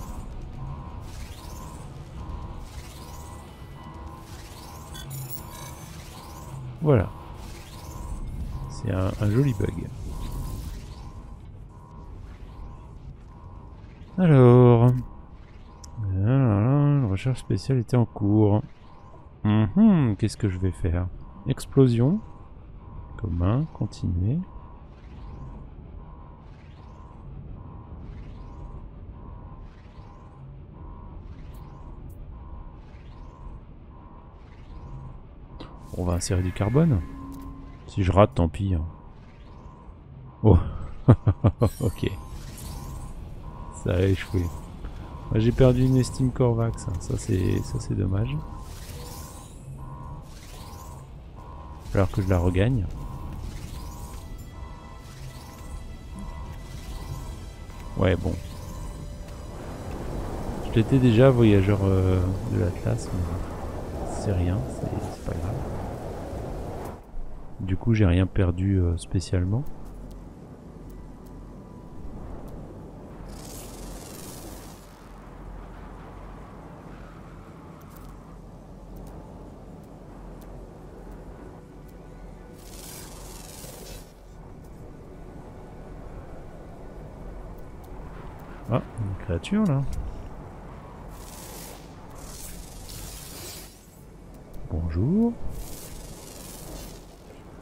Voilà. C'est un, joli bug. Alors. Une recherche spéciale était en cours. Mhm, Qu'est-ce que je vais faire? Explosion. Commun, continuer. On va insérer du carbone. Si je rate, tant pis. hein. Oh, ok. Ça a échoué. J'ai perdu une estime Corvax, hein. ça c'est ça c'est dommage. Alors que je la regagne. Ouais bon. Je l'étais déjà voyageur euh, de l'Atlas, mais c'est rien, c'est pas grave. Du coup j'ai rien perdu euh, spécialement. Ah, une créature là. Bonjour.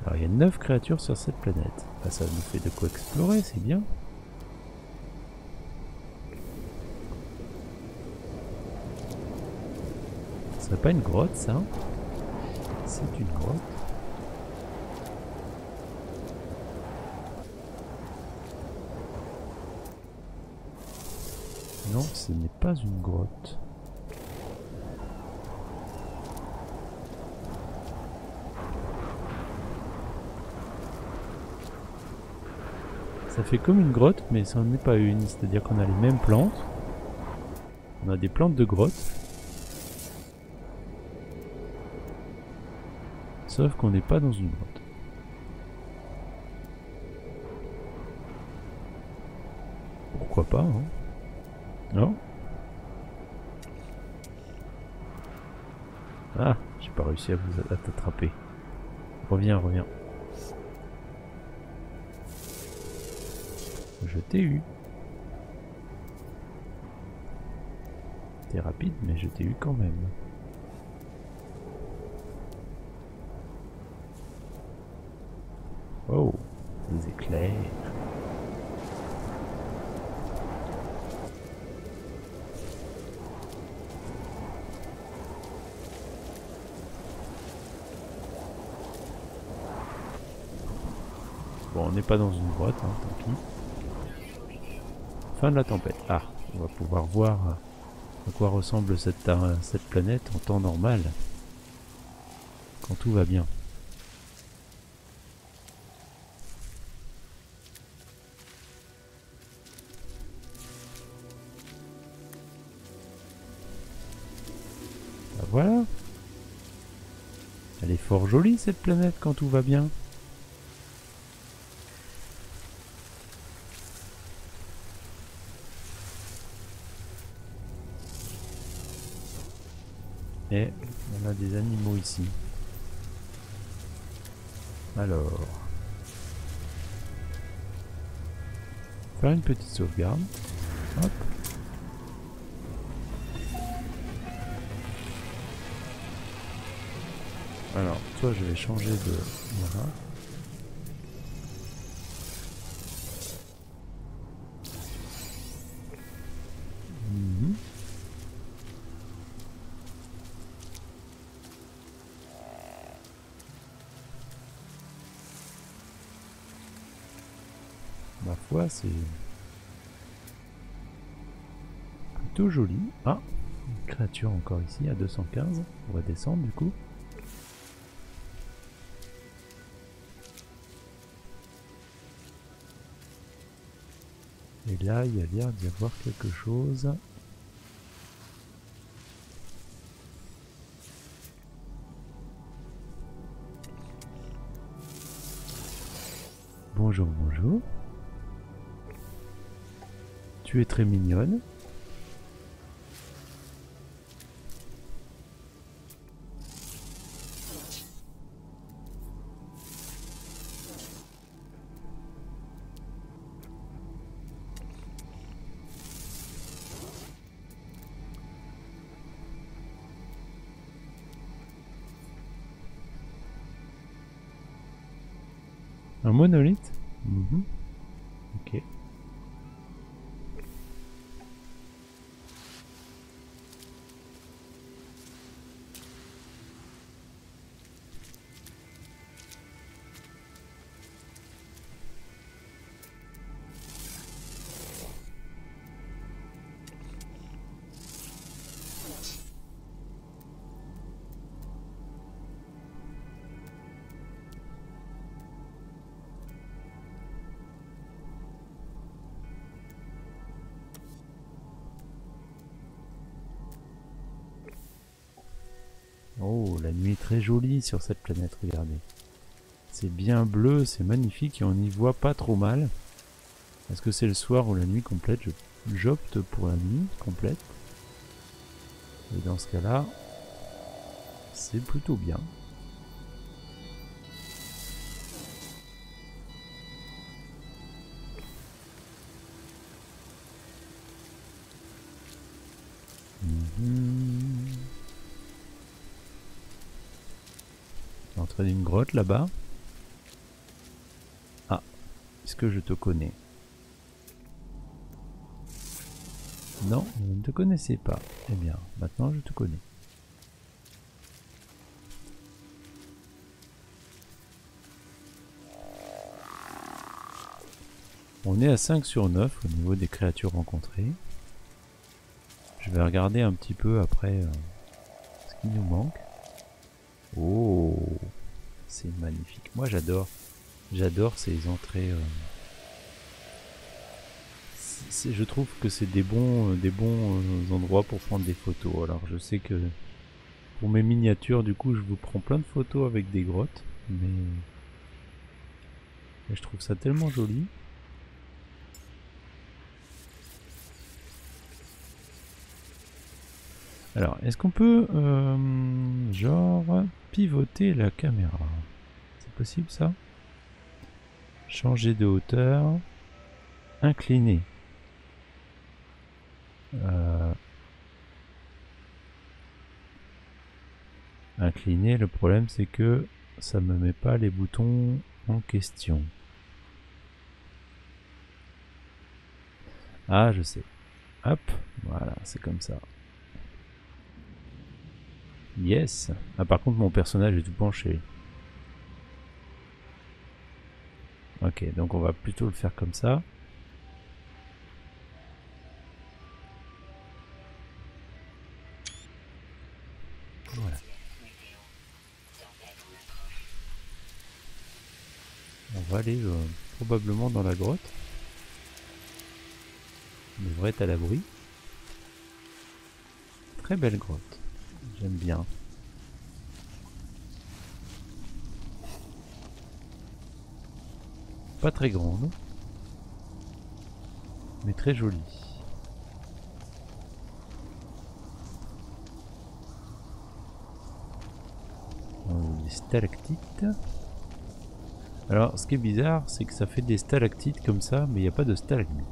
Alors il y a 9 sur cette planète. Bah, ça nous fait de quoi explorer, c'est bien. Ce serait pas une grotte ça C'est une grotte. Non, ce n'est pas une grotte. Ça fait comme une grotte, mais ça n'en est pas une. C'est-à-dire qu'on a les mêmes plantes. On a des plantes de grotte. Sauf qu'on n'est pas dans une grotte. Pourquoi pas, hein Non Ah, j'ai pas réussi à vous à t'attraper. Reviens, reviens. Je t'ai eu. T'es rapide, mais je t'ai eu quand même. Oh, des éclairs. Bon, on n'est pas dans une grotte, hein, tant pis. Fin de la tempête. Ah, on va pouvoir voir à quoi ressemble cette, euh, planète en temps normal. quand tout va bien. Bah voilà. Elle est fort jolie cette planète quand tout va bien. Alors. Faire une petite sauvegarde. Alors, toi je vais changer de... Voilà. C'est plutôt joli. Ah, une créature encore ici à 215. On va descendre du coup. Et là, il y a l'air d'y avoir quelque chose. Tu es très mignonne. Un monolithe? Mhm. Très jolie sur cette planète, regardez. C'est bien bleu, c'est magnifique et on y voit pas trop mal. Est-ce que c'est le soir ou la nuit complète? J'opte pour la nuit complète. Et dans ce cas-là, c'est plutôt bien. Là-bas. Ah, est-ce que je te connais? Non, je ne te connaissais pas. Eh bien, maintenant je te connais. On est à 5 sur 9 au niveau des créatures rencontrées. Je vais regarder un petit peu après euh, ce qui nous manque. Oh, c'est magnifique. Moi j'adore, j'adore ces entrées. euh, je trouve que c'est des bons, euh, euh, endroits pour prendre des photos. Alors je sais que pour mes miniatures, du coup, je vous prends plein de photos avec des grottes, mais, je trouve ça tellement joli. Alors, est-ce qu'on peut, genre, pivoter la caméra? Possible ça? Changer de hauteur. Incliner. Euh, Incliner, le problème c'est que ça me met pas les boutons en question. Ah, je sais. Hop, voilà, c'est comme ça. Yes. Ah, par contre, mon personnage est tout penché. Ok, donc on va plutôt le faire comme ça. Voilà. On va aller euh, probablement dans la grotte. On devrait être à l'abri. Très belle grotte. J'aime bien. Pas très grande. Mais très jolie. Des stalactites. Alors, ce qui est bizarre, c'est que ça fait des stalactites comme ça, mais il n'y a pas de stalagmites.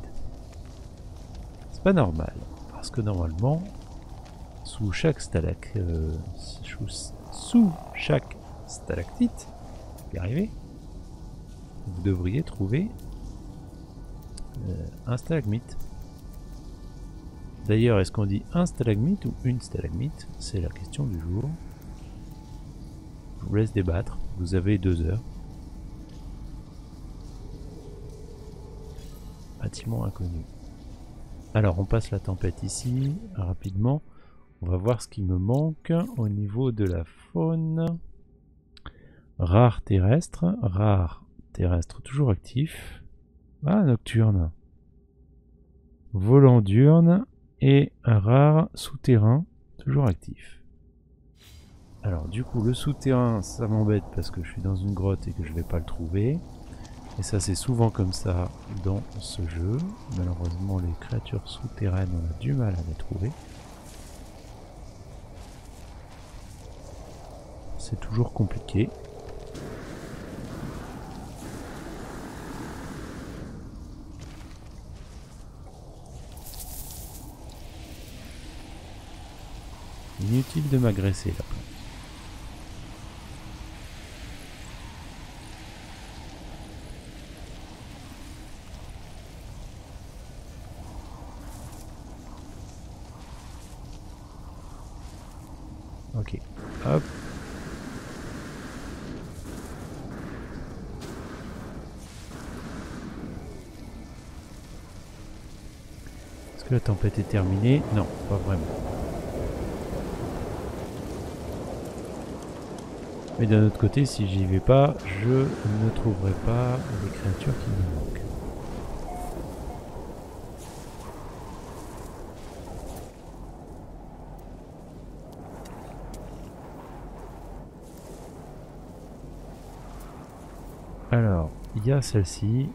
C'est pas normal, parce que normalement, sous chaque stalac, euh, sous chaque stalactite, y arriver, vous devriez trouver euh, un stalagmite. D'ailleurs, est-ce qu'on dit un stalagmite ou une stalagmite? C'est la question du jour. Je vous laisse débattre. Vous avez deux heures. Bâtiment inconnu. Alors, on passe la tempête ici, rapidement. On va voir ce qui me manque au niveau de la faune. Rare terrestre. Rare terrestre, toujours actif. Ah, nocturne. Volant diurne et un rare souterrain, toujours actif. Alors du coup le souterrain ça m'embête parce que je suis dans une grotte et que je vais pas le trouver. Et ça c'est souvent comme ça dans ce jeu. Malheureusement les créatures souterraines on a du mal à les trouver. C'est toujours compliqué. Inutile de m'agresser là. Ok, hop. Est-ce que la tempête est terminée? Non, pas vraiment. Mais d'un autre côté, si j'y vais pas, je ne trouverai pas les créatures qui me manquent. Alors, il y a celle-ci.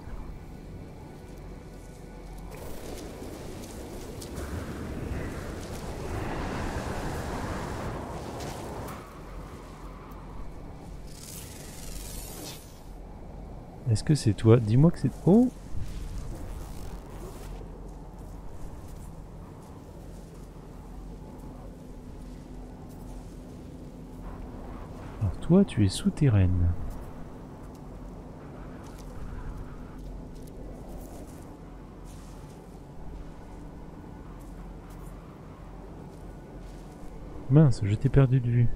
Est-ce que c'est toi? Dis-moi que c'est... Oh Alors toi, tu es souterraine. Mince, je t'ai perdu de vue.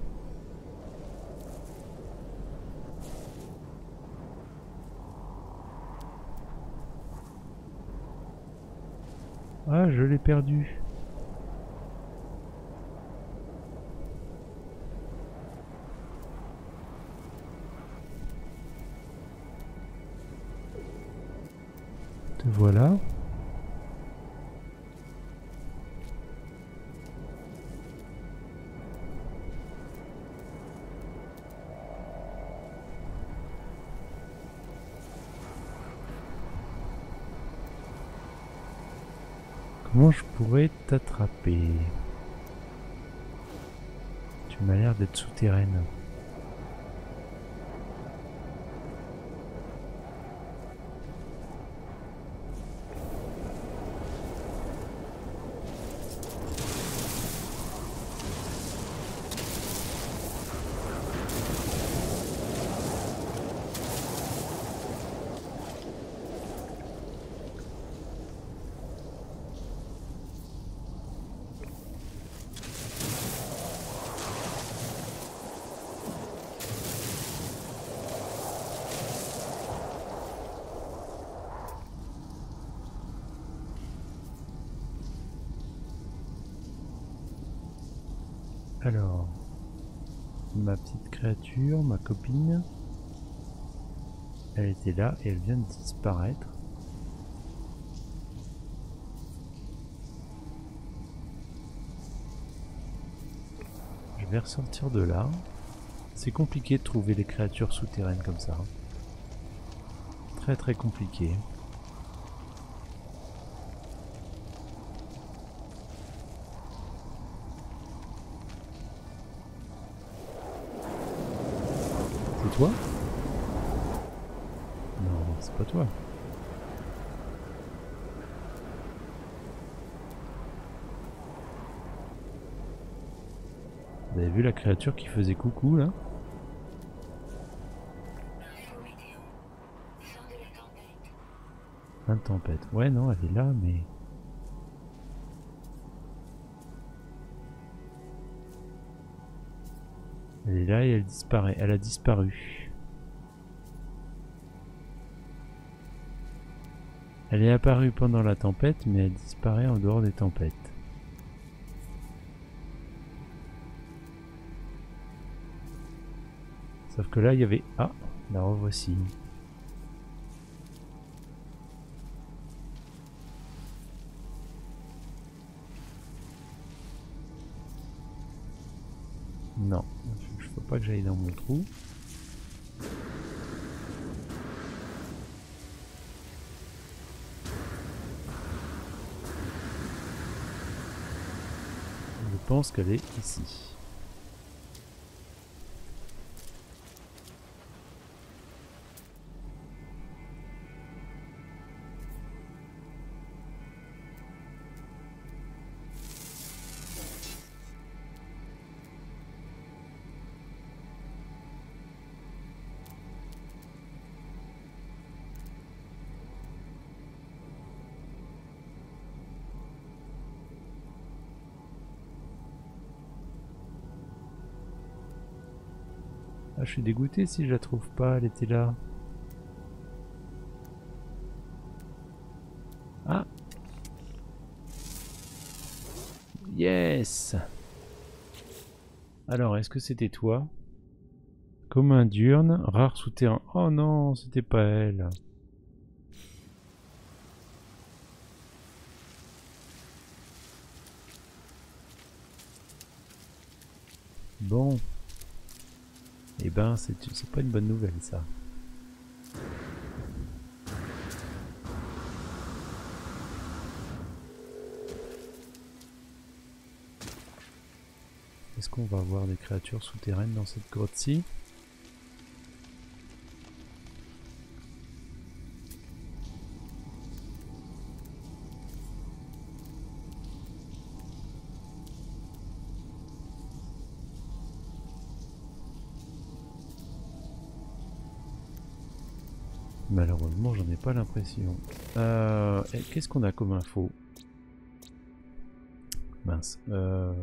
Ah, je l'ai perdu. M'as Alors, ma petite créature, ma copine. Elle était là et elle vient de disparaître. Je vais ressortir de là. C'est compliqué de trouver les créatures souterraines comme ça. Très très compliqué. Toi Non, c'est pas toi. Vous avez vu la créature qui faisait coucou là de tempête. Ouais, non, elle est là, mais. Là et elle disparaît. Elle a disparu. Elle est apparue pendant la tempête, mais elle disparaît en dehors des tempêtes. Sauf que là, il y avait... Ah, la revoici. J'aille dans mon trou. Je pense qu'elle est ici. Suis dégoûté si je la trouve pas, elle était là. Ah Yes Alors, est-ce que c'était toi? Commun diurne, rare souterrain. Oh non, c'était pas elle. Bon. Eh ben, c'est pas une bonne nouvelle ça. Est-ce qu'on va avoir des créatures souterraines dans cette grotte-ci? J'en ai pas l'impression. Euh, Qu'est-ce qu'on a comme info? Mince. euh,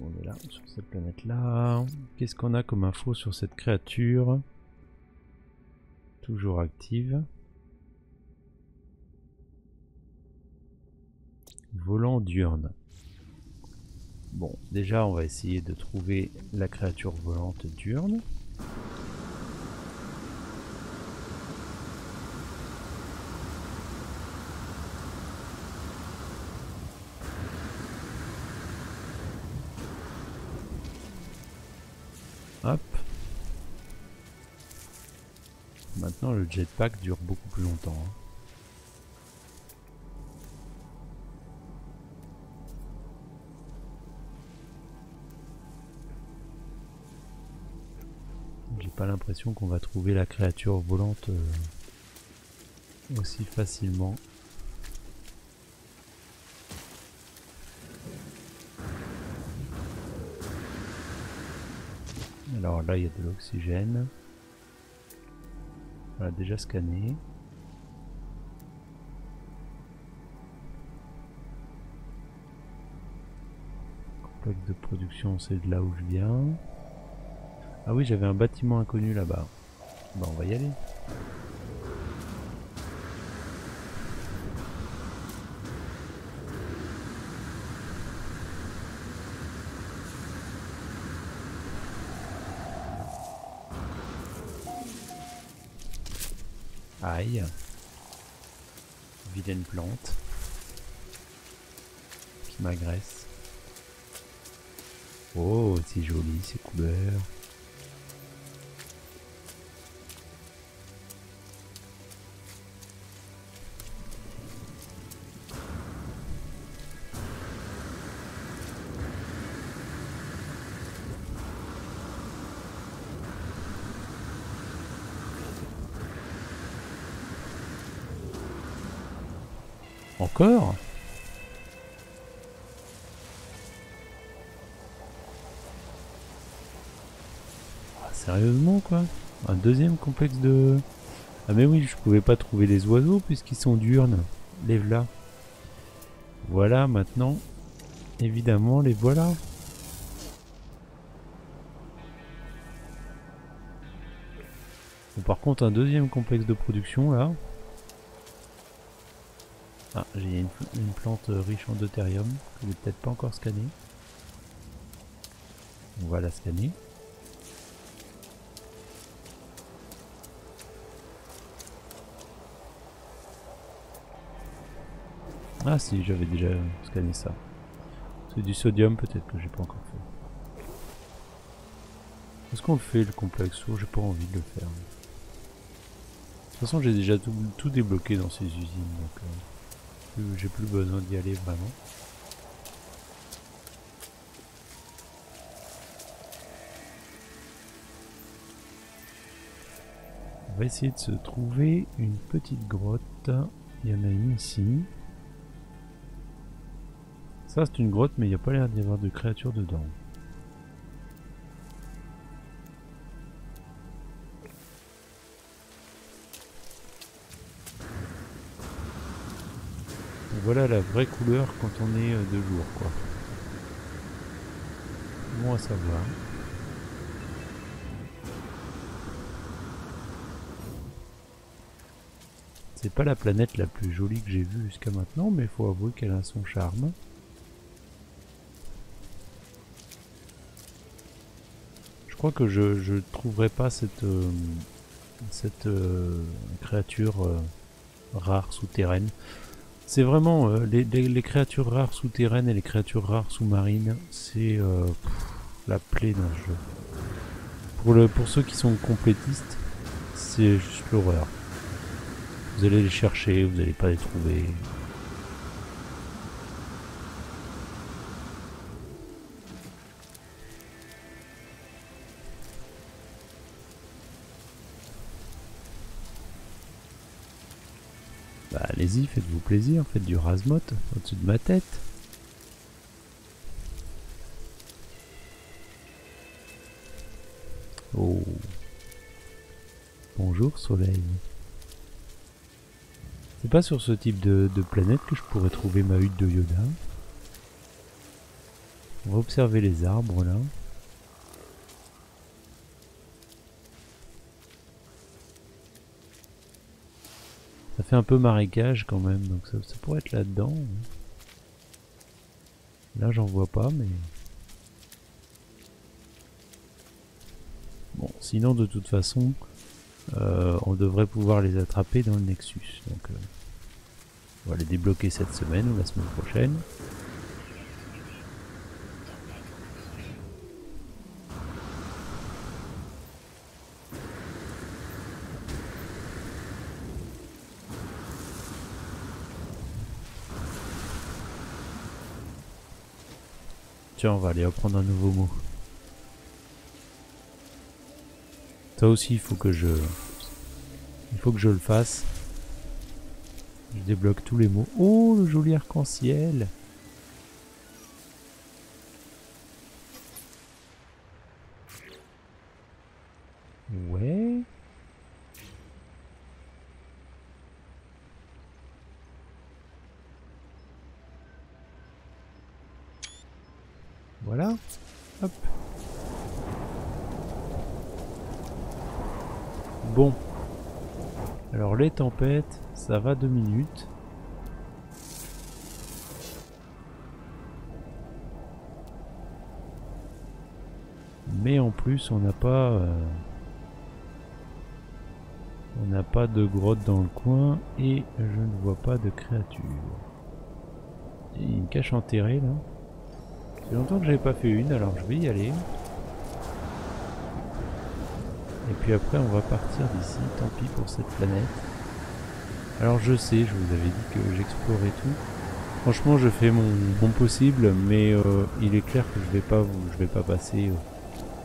on est là, sur cette planète-là. Qu'est-ce qu'on a comme info sur cette créature? Toujours active. Volant diurne. Bon, déjà, on va essayer de trouver la créature volante diurne. Le jetpack dure beaucoup plus longtemps. hein. J'ai pas l'impression qu'on va trouver la créature volante euh, aussi facilement. Alors là, il y a de l'oxygène. L'a déjà scanné. Complexe de production, c'est de là où je viens. Ah oui, j'avais un bâtiment inconnu là-bas. Bah, on va y aller. Aïe. Vilaine plante. Qui m'agresse. Oh, c'est joli ces couleurs. Deuxième complexe de... Ah mais oui, je pouvais pas trouver les oiseaux puisqu'ils sont diurnes. Les voilà. Voilà maintenant. Évidemment, les voilà. Par contre, un deuxième complexe de production là. Ah, j'ai une, plante riche en deutérium que j'ai peut-être pas encore scanné. On va la scanner. Ah si, j'avais déjà scanné ça. C'est du sodium peut-être que j'ai pas encore fait. Est-ce qu'on le fait le complexe Oh, j'ai pas envie de le faire. De toute façon, j'ai déjà tout, débloqué dans ces usines, donc euh, j'ai plus besoin d'y aller vraiment. On va essayer de se trouver une petite grotte. Il y en a une ici. Ça c'est une grotte mais il n'y a pas l'air d'y avoir de créatures dedans. Voilà la vraie couleur quand on est euh, de jour quoi. Bon à savoir. C'est pas la planète la plus jolie que j'ai vue jusqu'à maintenant, mais il faut avouer qu'elle a son charme. Que je je trouverai pas cette euh, cette euh, créature euh, rare souterraine. C'est vraiment les, les- créatures rares souterraines et les créatures rares sous-marines, c'est la plaie d'un jeu. Pour le pour ceux qui sont complétistes, c'est juste l'horreur. Vous allez les chercher, vous n'allez pas les trouver. Allez-y, faites-vous plaisir, faites du rasmote au-dessus de ma tête. Oh. Bonjour soleil. C'est pas sur ce type de, de planète que je pourrais trouver ma hutte de Yoda. On va observer les arbres là. Ça fait un peu marécage quand même, donc ça, pourrait être là-dedans. Là j'en vois pas, mais... Bon, sinon de toute façon, euh, on devrait pouvoir les attraper dans le Nexus. Donc, euh, on va les débloquer cette semaine ou la semaine prochaine. Tiens, on va aller apprendre un nouveau mot. Ça aussi, il faut que je... Il faut que je le fasse. Je débloque tous les mots. Oh, le joli arc-en-ciel Ouais. Voilà. Hop. Bon. Alors les tempêtes, ça va deux minutes. Mais en plus, on n'a pas... euh, On n'a pas de grotte dans le coin et je ne vois pas de créature. Il y a une cache enterrée là. C'est longtemps que j'avais pas fait une, alors je vais y aller. Et puis après on va partir d'ici, tant pis pour cette planète. Alors je sais, je vous avais dit que j'explorais tout. Franchement je fais mon, mon possible, mais euh, il est clair que je vais pas je vais pas passer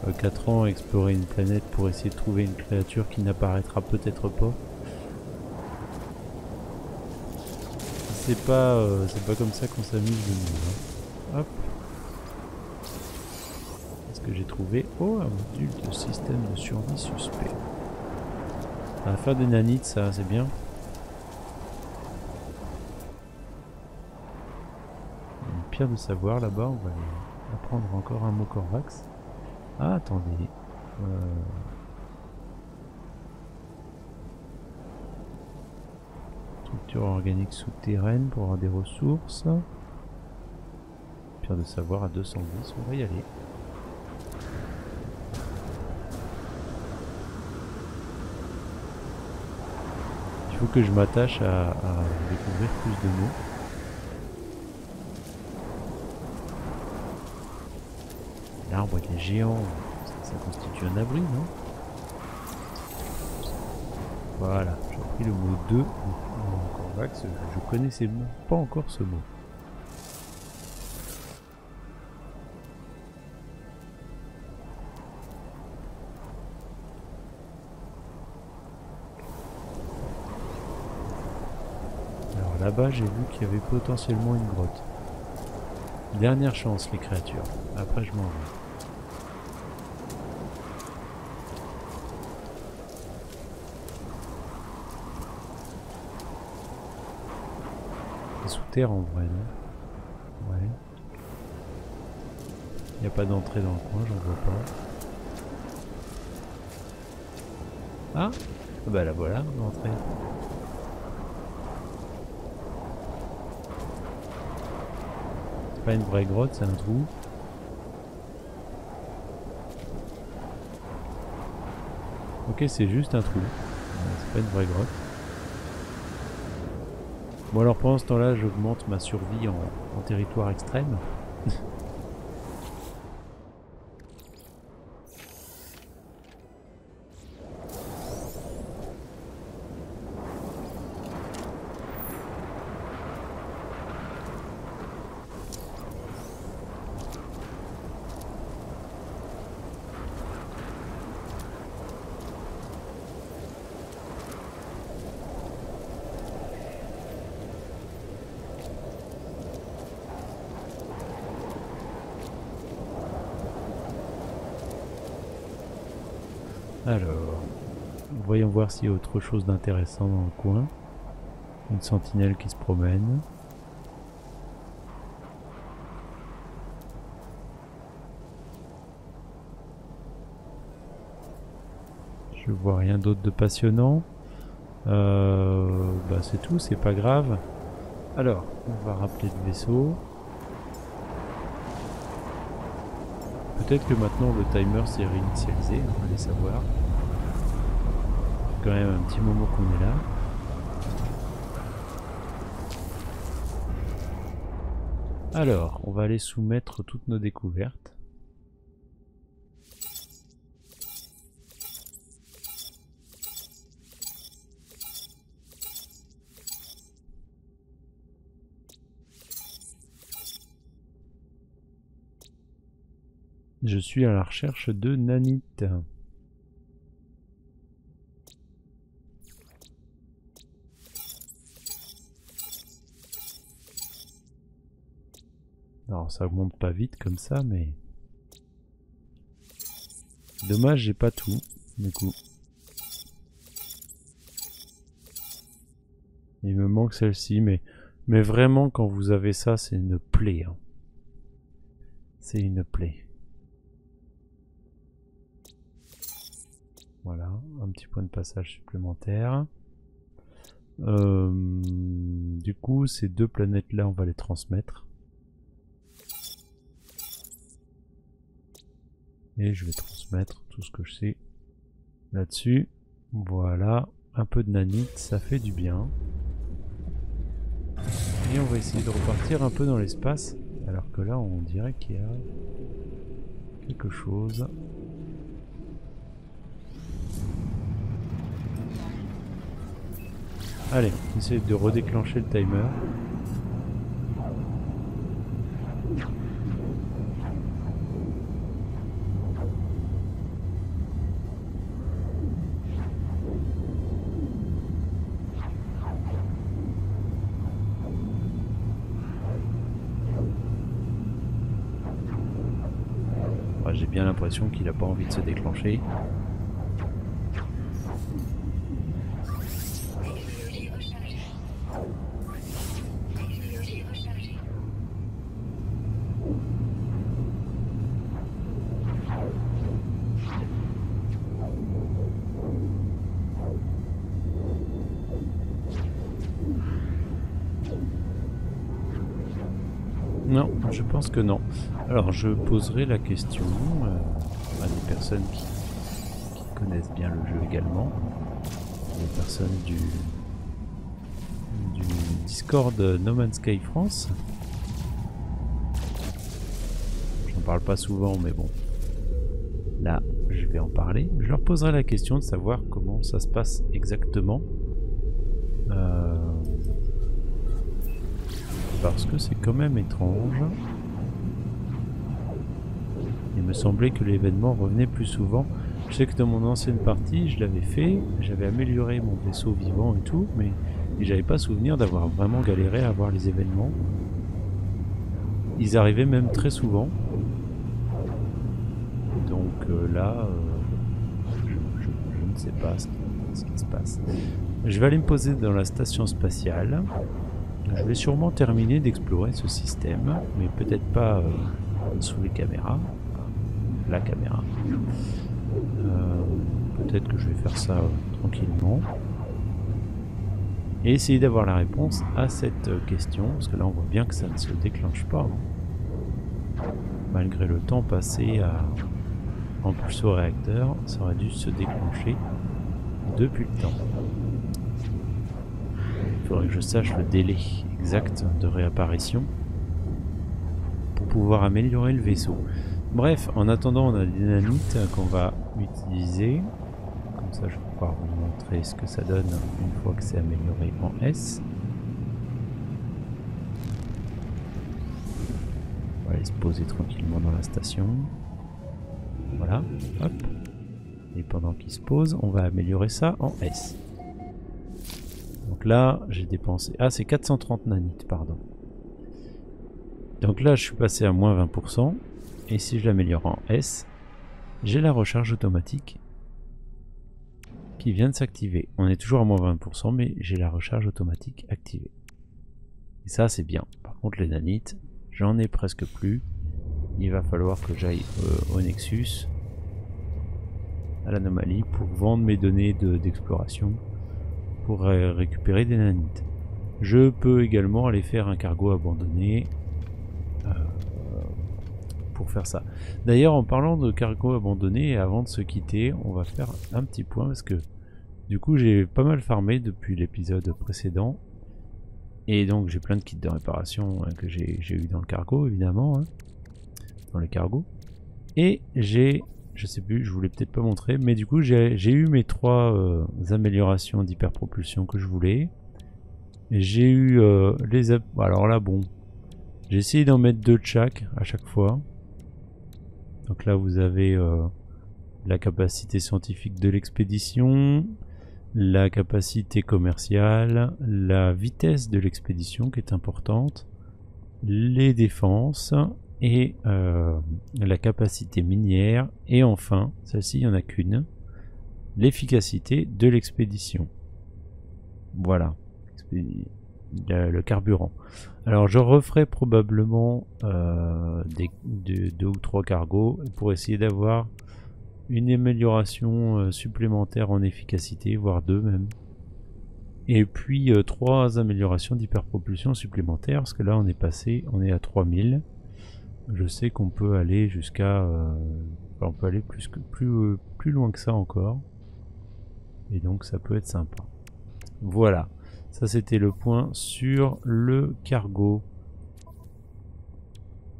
euh, 4 ans à explorer une planète pour essayer de trouver une créature qui n'apparaîtra peut-être pas. C'est pas, euh, c'est pas comme ça qu'on s'amuse de nous. hein. Hop. Qu'est-ce que j'ai trouvé? Oh, un module de système de survie suspect. Faire des nanites, ça, c'est bien. De savoir là-bas, on va apprendre encore un mot Corvax. Ah, attendez. Euh, Structure organique souterraine pour avoir des ressources. Pierre de savoir à 210, on va y aller. Il faut que je m'attache à découvrir plus de mots. L'arbre il est géant, ça, constitue un abri, non? Voilà, j'ai pris le mot 2 en Corvax, je connaissais pas encore ce mot. Alors là-bas, j'ai vu qu'il y avait potentiellement une grotte. Dernière chance, les créatures. Après, je m'en vais. En vrai, Ouais. Il n'y a pas d'entrée dans le coin, j'en vois pas. Ah Ah Bah la voilà, l'entrée. C'est pas une vraie grotte, c'est un trou. Ok, c'est juste un trou. C'est pas une vraie grotte. Bon alors pendant ce temps-là, j'augmente ma survie en, en territoire extrême. Alors, voyons voir s'il y a autre chose d'intéressant dans le coin. Une sentinelle qui se promène. Je vois rien d'autre de passionnant. Euh, bah c'est tout, c'est pas grave. Alors, on va rappeler le vaisseau. Peut-être que maintenant le timer s'est réinitialisé, on va aller savoir. Quand même un petit moment qu'on est là. Alors, on va aller soumettre toutes nos découvertes. Je suis à la recherche de nanites. Alors ça augmente pas vite comme ça, mais... Dommage, j'ai pas tout, du coup. Il me manque celle-ci, mais... Mais vraiment, quand vous avez ça, c'est une plaie. hein. C'est une plaie. Voilà, un petit point de passage supplémentaire. Euh, du coup, ces deux planètes-là, on va les transmettre. Et je vais transmettre tout ce que je sais là-dessus. Voilà. un peu de nanite, ça fait du bien. Et on va essayer de repartir un peu dans l'espace. Alors que là, on dirait qu'il y a quelque chose. Allez, on essaie de redéclencher le timer. J'ai bien l'impression qu'il n'a pas envie de se déclencher. Non, je pense que non. Alors je poserai la question euh, à des personnes qui, connaissent bien le jeu également. Les personnes du, du Discord No Man's Sky France. J'en parle pas souvent, mais bon. Là, je vais en parler. Je leur poserai la question de savoir comment ça se passe exactement. Euh, parce que c'est quand même étrange. Me semblait que l'événement revenait plus souvent. Je sais que dans mon ancienne partie, je l'avais fait, j'avais amélioré mon vaisseau vivant et tout, mais j'avais pas souvenir d'avoir vraiment galéré à avoir les événements. Ils arrivaient même très souvent. Donc euh, là, euh, je, ne sais pas ce qui, ce qui se passe. Je vais aller me poser dans la station spatiale. Je vais sûrement terminer d'explorer ce système, mais peut-être pas euh, sous les caméras. La caméra. Euh, peut-être que je vais faire ça euh, tranquillement. Et essayer d'avoir la réponse à cette euh, question, parce que là on voit bien que ça ne se déclenche pas. hein. Malgré le temps passé à impulser au réacteur, ça aurait dû se déclencher depuis le temps. Il faudrait que je sache le délai exact de réapparition pour pouvoir améliorer le vaisseau. Bref, en attendant, on a des nanites qu'on va utiliser. Comme ça, je vais pouvoir vous montrer ce que ça donne une fois que c'est amélioré en S. On va aller se poser tranquillement dans la station. Voilà, hop. Et pendant qu'il se pose, on va améliorer ça en S. Donc là, j'ai dépensé... Ah, c'est 430 nanites, pardon. Donc là, je suis passé à moins 20%. Et si je l'améliore en S, j'ai la recharge automatique qui vient de s'activer. On est toujours à moins 20%, mais j'ai la recharge automatique activée. Et ça, c'est bien. Par contre, les nanites, j'en ai presque plus. Il va falloir que j'aille euh, au Nexus, à l'anomalie, pour vendre mes données de- d'exploration pour récupérer des nanites. Je peux également aller faire un cargo abandonné faire ça. D'ailleurs, en parlant de cargo abandonné, avant de se quitter, on va faire un petit point parce que du coup, j'ai pas mal farmé depuis l'épisode précédent. Et donc, j'ai plein de kits de réparation hein, que j'ai eu dans le cargo, évidemment. hein, dans le cargo. Et j'ai, je sais plus, je voulais peut-être pas montrer, mais du coup, j'ai eu mes trois euh, améliorations d'hyperpropulsion que je voulais. J'ai eu euh, les. Alors là, bon, j'ai essayé d'en mettre deux de chaque à chaque fois. Donc là, vous avez euh, la capacité scientifique de l'expédition, la capacité commerciale, la vitesse de l'expédition qui est importante, les défenses et euh, la capacité minière et enfin, celle-ci il n'y en a qu'une, l'efficacité de l'expédition. Voilà, le, le carburant. Alors je referai probablement euh, des, de- deux ou trois cargos pour essayer d'avoir une amélioration euh, supplémentaire en efficacité, voire deux même. Et puis euh, trois améliorations d'hyperpropulsion supplémentaires, parce que là on est passé, on est à 3000. Je sais qu'on peut aller jusqu'à... euh, on peut aller plus, que, plus, euh, plus loin que ça encore. Et donc ça peut être sympa. Voilà. Ça c'était le point sur le cargo.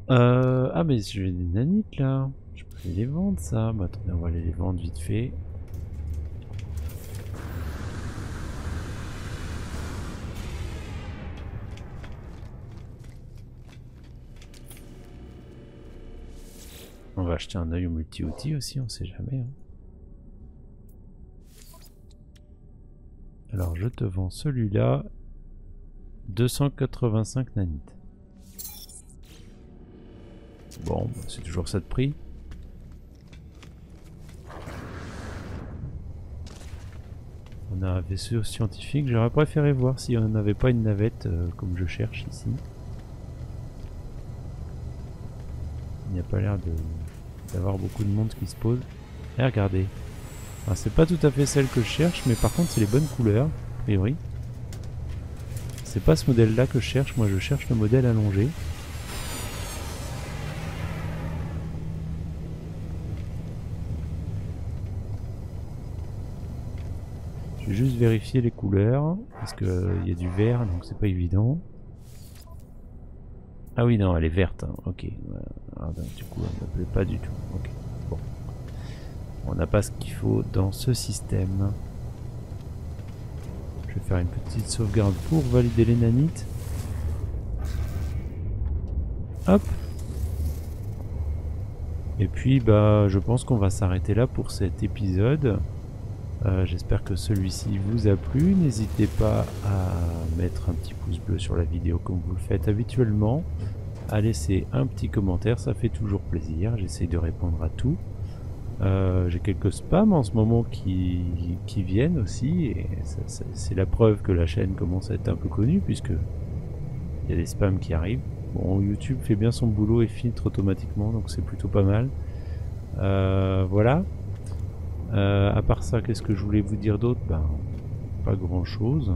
Euh, ah mais j'ai des nanites là. Je peux aller les vendre ça. Bah attendez, on va aller les vendre vite fait. On va acheter un œil au multi-outil aussi, on sait jamais. hein. Alors je te vends celui-là. 285 nanites. Bon, bah, c'est toujours ça de prix. On a un vaisseau scientifique. J'aurais préféré voir si on n'avait pas une navette euh, comme je cherche ici. Il n'y a pas l'air d'avoir beaucoup de monde qui se pose. Et regardez. Enfin, c'est pas tout à fait celle que je cherche, mais par contre c'est les bonnes couleurs, a priori. C'est pas ce modèle là que je cherche, moi je cherche le modèle allongé. Je vais juste vérifier les couleurs, parce qu'il y a du vert, donc c'est pas évident. Ah oui, non, elle est verte, hein, ok. Ouais, ah, du coup, elle me plaît pas du tout. Ok. On n'a pas ce qu'il faut dans ce système. Je vais faire une petite sauvegarde pour valider les nanites. Hop. Et puis, bah, je pense qu'on va s'arrêter là pour cet épisode. Euh, J'espère que celui-ci vous a plu. N'hésitez pas à mettre un petit pouce bleu sur la vidéo comme vous le faites habituellement. À laisser un petit commentaire, ça fait toujours plaisir. J'essaie de répondre à tout. Euh, J'ai quelques spams en ce moment qui, viennent aussi. Et c'est la preuve que la chaîne commence à être un peu connue puisque il y a des spams qui arrivent. Bon, YouTube fait bien son boulot et filtre automatiquement, donc c'est plutôt pas mal. Euh, voilà. Euh, à part ça, qu'est-ce que je voulais vous dire d'autre? Ben, pas grand chose.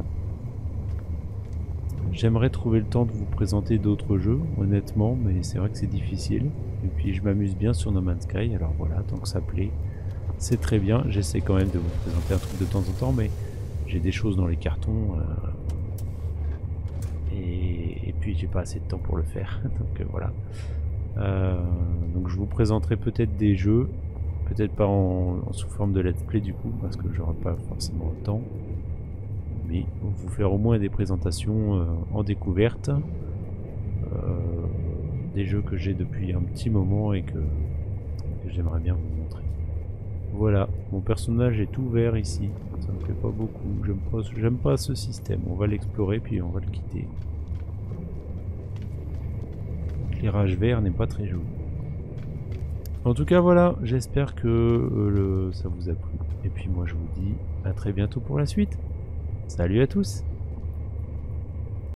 J'aimerais trouver le temps de vous présenter d'autres jeux, honnêtement, mais c'est vrai que c'est difficile. Et puis je m'amuse bien sur No Man's Sky, alors voilà, tant que ça plaît, c'est très bien. J'essaie quand même de vous présenter un truc de temps en temps, mais j'ai des choses dans les cartons. euh, et, puis j'ai pas assez de temps pour le faire, donc euh, voilà. Euh, donc je vous présenterai peut-être des jeux, peut-être pas en, en sous forme de let's play du coup, parce que j'aurai pas forcément le temps. Vous faire au moins des présentations euh, en découverte. euh, des jeux que j'ai depuis un petit moment et que, j'aimerais bien vous montrer. Voilà, mon personnage est tout vert ici, ça me plaît pas beaucoup, j'aime pas, ce système, on va l'explorer puis on va le quitter. L'éclairage vert n'est pas très joli. En tout cas voilà, j'espère que euh, ça vous a plu. Et puis moi je vous dis à très bientôt pour la suite. Salut à tous